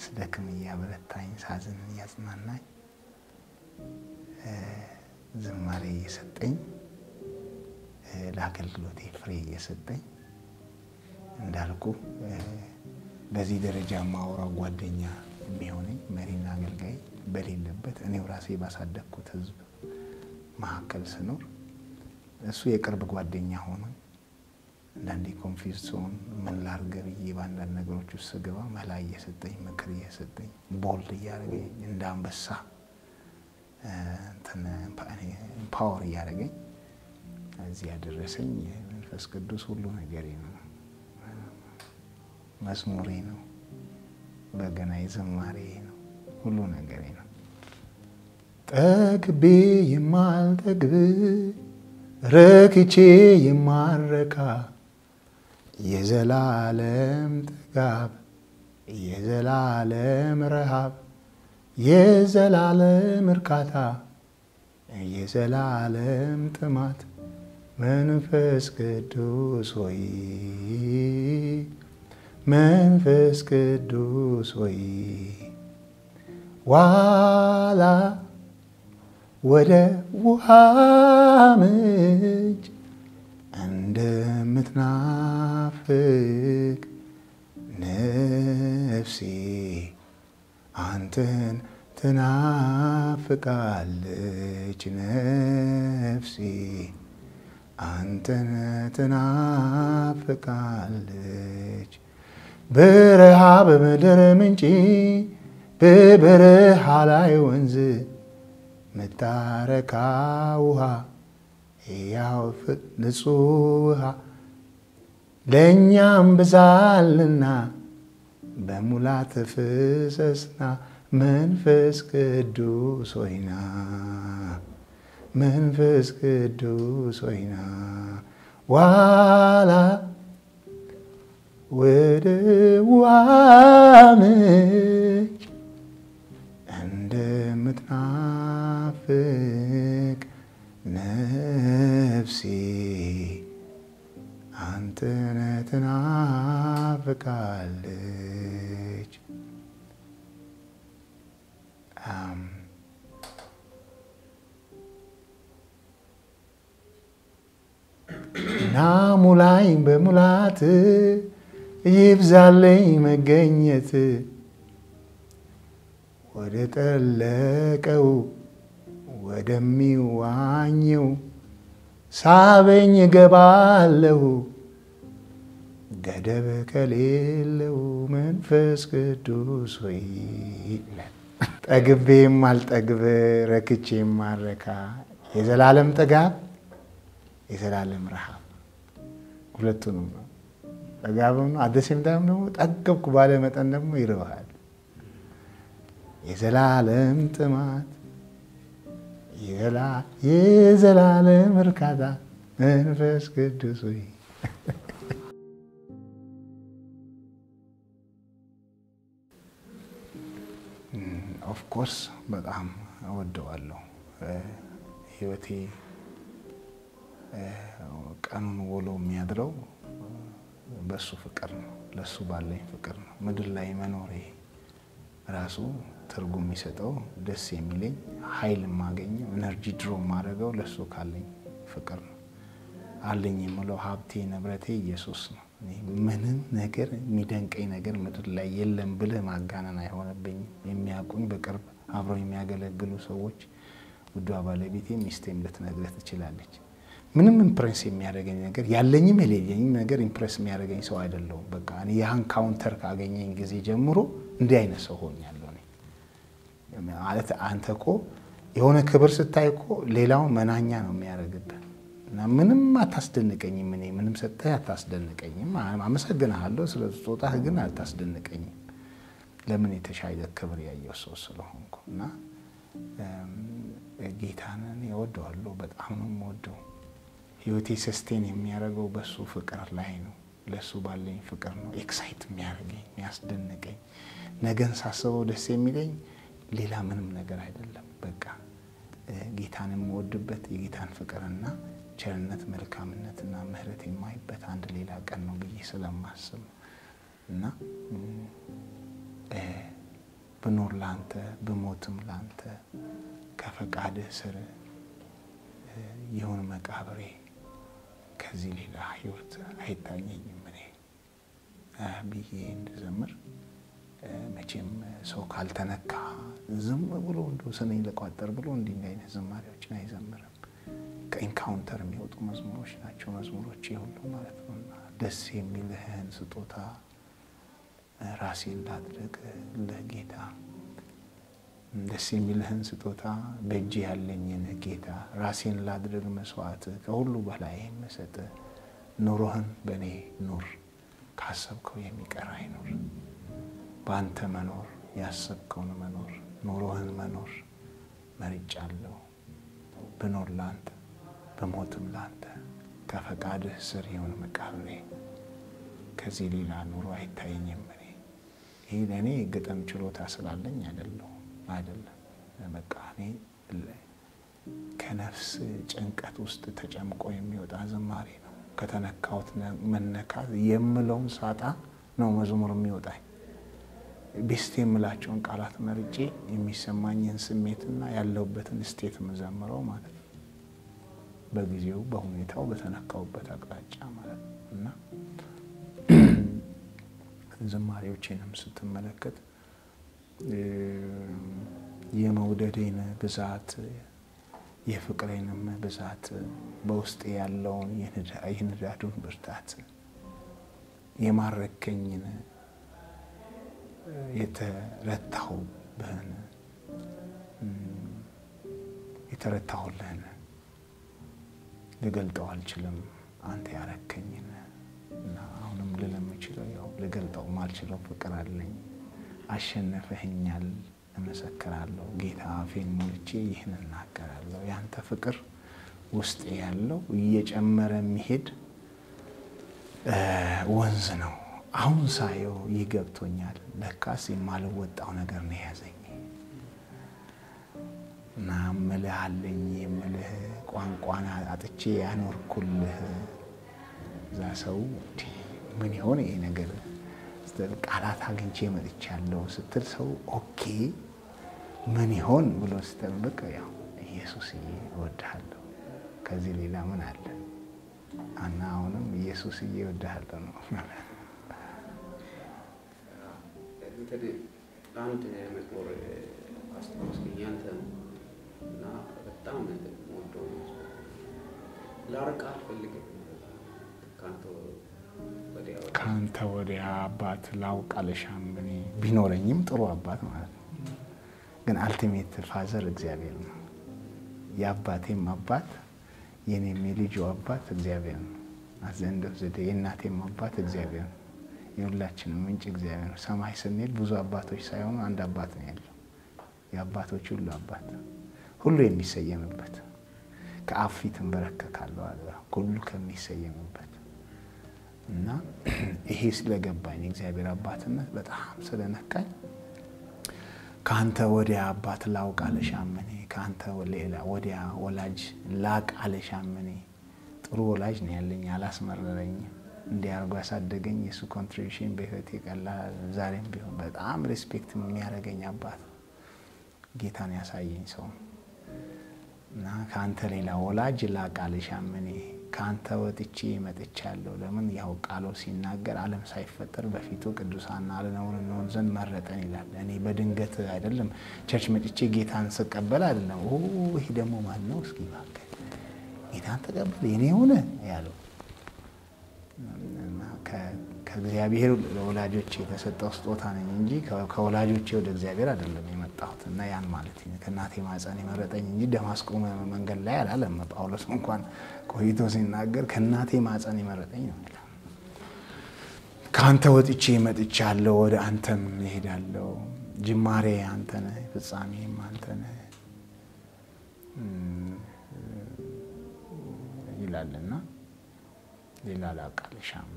ስደክም እያበረታኝ፣ ሳዝን እያጽናናኝ፣ ዝማሬ እየሰጠኝ፣ ለአገልግሎቴ ፍሬ እየሰጠኝ እንዳልኩ በዚህ ደረጃ ማውራው ጓደኛ የሚሆነኝ መሪና አገልጋይ በሌለበት እኔው ራሴ ባሳደግኩት ሕዝብ መካከል ስኖር እሱ የቅርብ ጓደኛ ሆኖ አንዳንዴ confuse ሲሆን ምን ላድርግ ብዬ በአንዳንድ ነገሮች ውስጥ ስገባ መላ እየሰጠኝ ምክር እየሰጠኝ bold እያደረገኝ እንደ አንበሳ power እያደረገኝ እዚህ ያደረሰኝ መንፈስ ቅዱስ ሁሉ ነገሬ ነው። መዝሙሬ ነው። በገናዬ ዝማሬ ነው። ሁሉ ነገሬ ነው። ጠግቤ የማልጠግብ ረክቼ የማረካ የዘላለም ጥጋብ የዘላለም ረሃብ የዘላለም እርካታ የዘላለም ጥማት መንፈስ ቅዱስ ሆይ መንፈስ ቅዱስ ሆይ ዋላ ወደ ውሃ ምንጭ እንደምትናፍቅ ነፍሴ አንተን ትናፍቃለች። ነፍሴ አንተን ትናፍቃለች። በረሃ በምድር ምንጭ በበረሃ ላይ ወንዝ መታረካ ውሃ ያው ንጹህ ውሃ ለእኛም ብዛልና በሙላት ፍሰስና መንፈስ ቅዱስ ሆይና መንፈስ ቅዱስ ሆይና ዋላ ወደ ምንጭ እንደምትናፍቅ ነፍሴ አንተነ ትናፍቃለች። ና ሙላኝ በሙላት ይብዛለኝ መገኘት። ወደ ጠለቀው ወደሚዋኘው ሳበኝ እገባለሁ። ገደብ ከሌለው መንፈስ ቅዱስ ሆይ ጠግቤም አልጠግብ ረክቼም ማረካ የዘላለም ጥጋብ የዘላለም ረሃብ ሁለቱንም ነው። ጥጋብም ነው አደሴም ዳም ደግሞ ጠገብኩ ባለ መጠን ደግሞ ይርብሃል። የዘላለም ጥማት የዘላለም እርካታ መንፈስ ቅዱስ ሆይ [laughs] of course በጣም እወደዋለሁ። ህይወቴ ቀኑን ውሎ የሚያድረው በሱ ፍቅር ነው፣ ለሱ ባለኝ ፍቅር ነው። ምድር ላይ መኖሬ ራሱ ትርጉም የሚሰጠው ደስ የሚለኝ ኃይል የማገኘው energy draw የማደርገው ለሱ ካለኝ ፍቅር ነው። አለኝ የምለው ሀብቴ ንብረቴ ኢየሱስ ነው። ምንም ነገር የሚደንቀኝ ነገር ምድር ላይ የለም ብልህ ማጋነን አይሆንብኝም። የሚያውቁኝ በቅርብ አብረው የሚያገለግሉ ሰዎች ውዷ ባለቤቴ ሚስቴም ልትነግርህ ትችላለች። ምንም impress የሚያደርገኝ ነገር ያለኝም የሌለኝም ነገር impress የሚያደርገኝ ሰው አይደለሁም። በቃ እኔ ያ encounter ካገኘኝ ጊዜ ጀምሮ እንዲህ አይነት ሰው ሆኛለሁ። ማለት አንተ እኮ የሆነ ክብር ስታይ እኮ ሌላውን መናኛ ነው የሚያደርግብህ እና ምንም አታስደንቀኝም። እኔ ምንም ሰጥተህ አታስደንቀኝም። አመሰግንሃለሁ ስለ ስጦታህ ግን አታስደንቀኝም። ለምን የተሻለ ክብር ያየው ሰው ስለሆንኩ እና ጌታን እወደዋለሁ። በጣም ነው የምወደው። ህይወቴ sustain የሚያደርገው በሱ ፍቅር ላይ ነው። ለሱ ባለኝ ፍቅር ነው excite የሚያደርገኝ የሚያስደንቀኝ፣ ነገን ሳስበው ደስ የሚለኝ ሌላ ምንም ነገር አይደለም። በቃ ጌታን የምወድበት የጌታን ፍቅርና ቸርነት መልካምነትና ምሕረት የማይበት አንድ ሌላ ቀን ነው ብዬ ስለማስብ እና ብኖር ላንተ ብሞትም ላንተ ከፈቃድህ ስር ይሁን መቃብሬ፣ ከዚህ ሌላ ህይወት አይታየኝም እኔ ብዬ እንድዘምር መቼም ሰው ካልተነካ ዝም ብሎ እንደ ስንኝ ልቋጠር ብሎ እንዲህ አይነት ዝማሬዎችን አይዘምርም። ከ encounter የሚወጡ መዝሙሮች ናቸው መዝሙሮች ሁሉ ማለት ነው። እና ደስ የሚልህን ስጦታ ራሴን ላድርግ ልህ ጌታ ደስ የሚልህን ስጦታ በእጅ ያለኝን ጌታ ራሴን ላድርግ መስዋዕት ከሁሉ በላይ የምሰጥ ኑሮህን በእኔ ኑር ካሰብከው የሚቀር አይኑር በአንተ መኖር ያሰብከውን መኖር ኑሮህን መኖር መርጫለሁ። ብኖር ላንተ ብሞትም ላንተ ከፈቃድህ ስር የሆነ መቃብሬ ከዚህ ሌላ ኑሮ አይታየኝም። እኔ ይህ ለእኔ ግጥም ችሎታ ስላለኝ አይደለሁ አይደለም። በቃ እኔ ከነፍስ ጭንቀት ውስጥ ተጨምቆ የሚወጣ ዝማሬ ነው። ከተነካሁት መነካት የምለውን ሳጣ ነው መዝሙር የሚወጣኝ። ቤስት የምላቸውን ቃላት መርጬ የሚሰማኝን ስሜትና ያለሁበትን ስቴት የምዘምረው ማለት ነው። በጊዜው በሁኔታው በተነካውበት አቅጣጫ ማለት ነው እና [clears throat] ዝማሬዎቼንም ስትመለከት የመውደዴን ብዛት የፍቅሬንም ብዛት በውስጤ ያለውን የንዳዱን ብርታት የማረከኝን የተረታሁብህን የተረታሁልህን ልገልጠው አልችልም። አንተ ያረከኝን እና አሁንም ልል የምችለው ያው ልገልጠው ማልችለው ፍቅር አለኝ። አሸነፈህኛል፣ እመሰክራለሁ። ጌታ አፌን ሞልቼ ይህን እናገራለሁ። ያንተ ፍቅር ውስጤ ያለው እየጨመረ የሚሄድ ወንዝ ነው። አሁን ሳየው ይገብቶኛል። ለካስ የማልወጣው ነገር ነው የያዘኝ እና ምልህ አለኝ የምልህ ቋንቋን አጥቼ ያኖርኩልህ እዛ ሰው ምን ይሆን ይሄ ነገር ቃላት አግኝቼ መጥቻለሁ ስትል ሰው okay ምን ይሆን ብሎ ስትጠብቅ ያው ኢየሱስ እወድሃለሁ። ከዚህ ሌላ ምን አለ? እና አሁንም ኢየሱስ እወድሃለሁ ነው። አንድ መዝሙር አስታውስኝ ያንተ ነው እና በጣም ወደው ላርቅ አልፈልግም። ከአንተ ከአንተ ወዲያ አባት ላውቅ እኔ ቢኖረኝም ጥሩ አባት ማለት ነው፣ ግን አልቲሜት ፋዘር እግዚአብሔር ነው። የአባቴም አባት የኔም የልጁ አባት እግዚአብሔር ነው። አዘንደ ዘዴ የእናቴም አባት እግዚአብሔር ነው። የሁላችንም ምንጭ እግዚአብሔር ነው። ሰማይ ስንሄድ ብዙ አባቶች ሳይሆኑ አንድ አባት ነው ያለው። የአባቶች ሁሉ አባት ሁሉ የሚሰየምበት ከአብ ፊት እንበረከካለሁ አለ ሁሉ ከሚሰየምበት እና ይሄ ስለገባኝ የእግዚአብሔር አባትነት በጣም ስለነካኝ ከአንተ ወዲያ አባት ላውቅ አልሻም እኔ ከአንተ ሌላ ወዲያ ወላጅ ላቅ አልሻም እኔ ጥሩ ወላጅ ነው ያለኝ አላስመረረኝም። እንዲህ አርጎ ያሳደገኝ የእሱ contribution በህይወቴ ቀላል ዛሬም ቢሆን በጣም respect የሚያደርገኝ አባት ጌታን ያሳየኝ ሰው እና ከአንተ ሌላ ወላጅ ላቅ አልሻም እኔ ከአንተ ወጥቼ መጥቻለሁ። ለምን ያው ቃሉ ሲናገር ዓለም ሳይፈጠር በፊቱ ቅዱሳንና አለነውር እንሆን ዘንድ መረጠን ይላል። እኔ በድንገት አይደለም church መጥቼ ጌታን ስቀበል አይደለም። ይህ ደግሞ ማን ነው? እስኪ እባክህ ጌታን ተቀበል የኔ ሆነ ያለው ከእግዚአብሔር ለወላጆቼ የተሰጠው ስጦታ ነኝ እንጂ ከወላጆቼ ወደ እግዚአብሔር አይደለም የመጣሁት እና ያን ማለት ከእናቴ ማፀን የመረጠኝ እንጂ ደማስቆ መንገድ ላይ አላለም። ጳውሎስ እንኳን ቆይቶ ሲናገር ከእናቴ ማፀን የመረጠኝ ነው ከአንተ ወጥቼ መጥቻለሁ፣ ወደ አንተም እሄዳለሁ። ጅማሬ አንተ ነህ፣ ፍጻሜም አንተ ነህ ይላልና ሌላ ላቃልሻም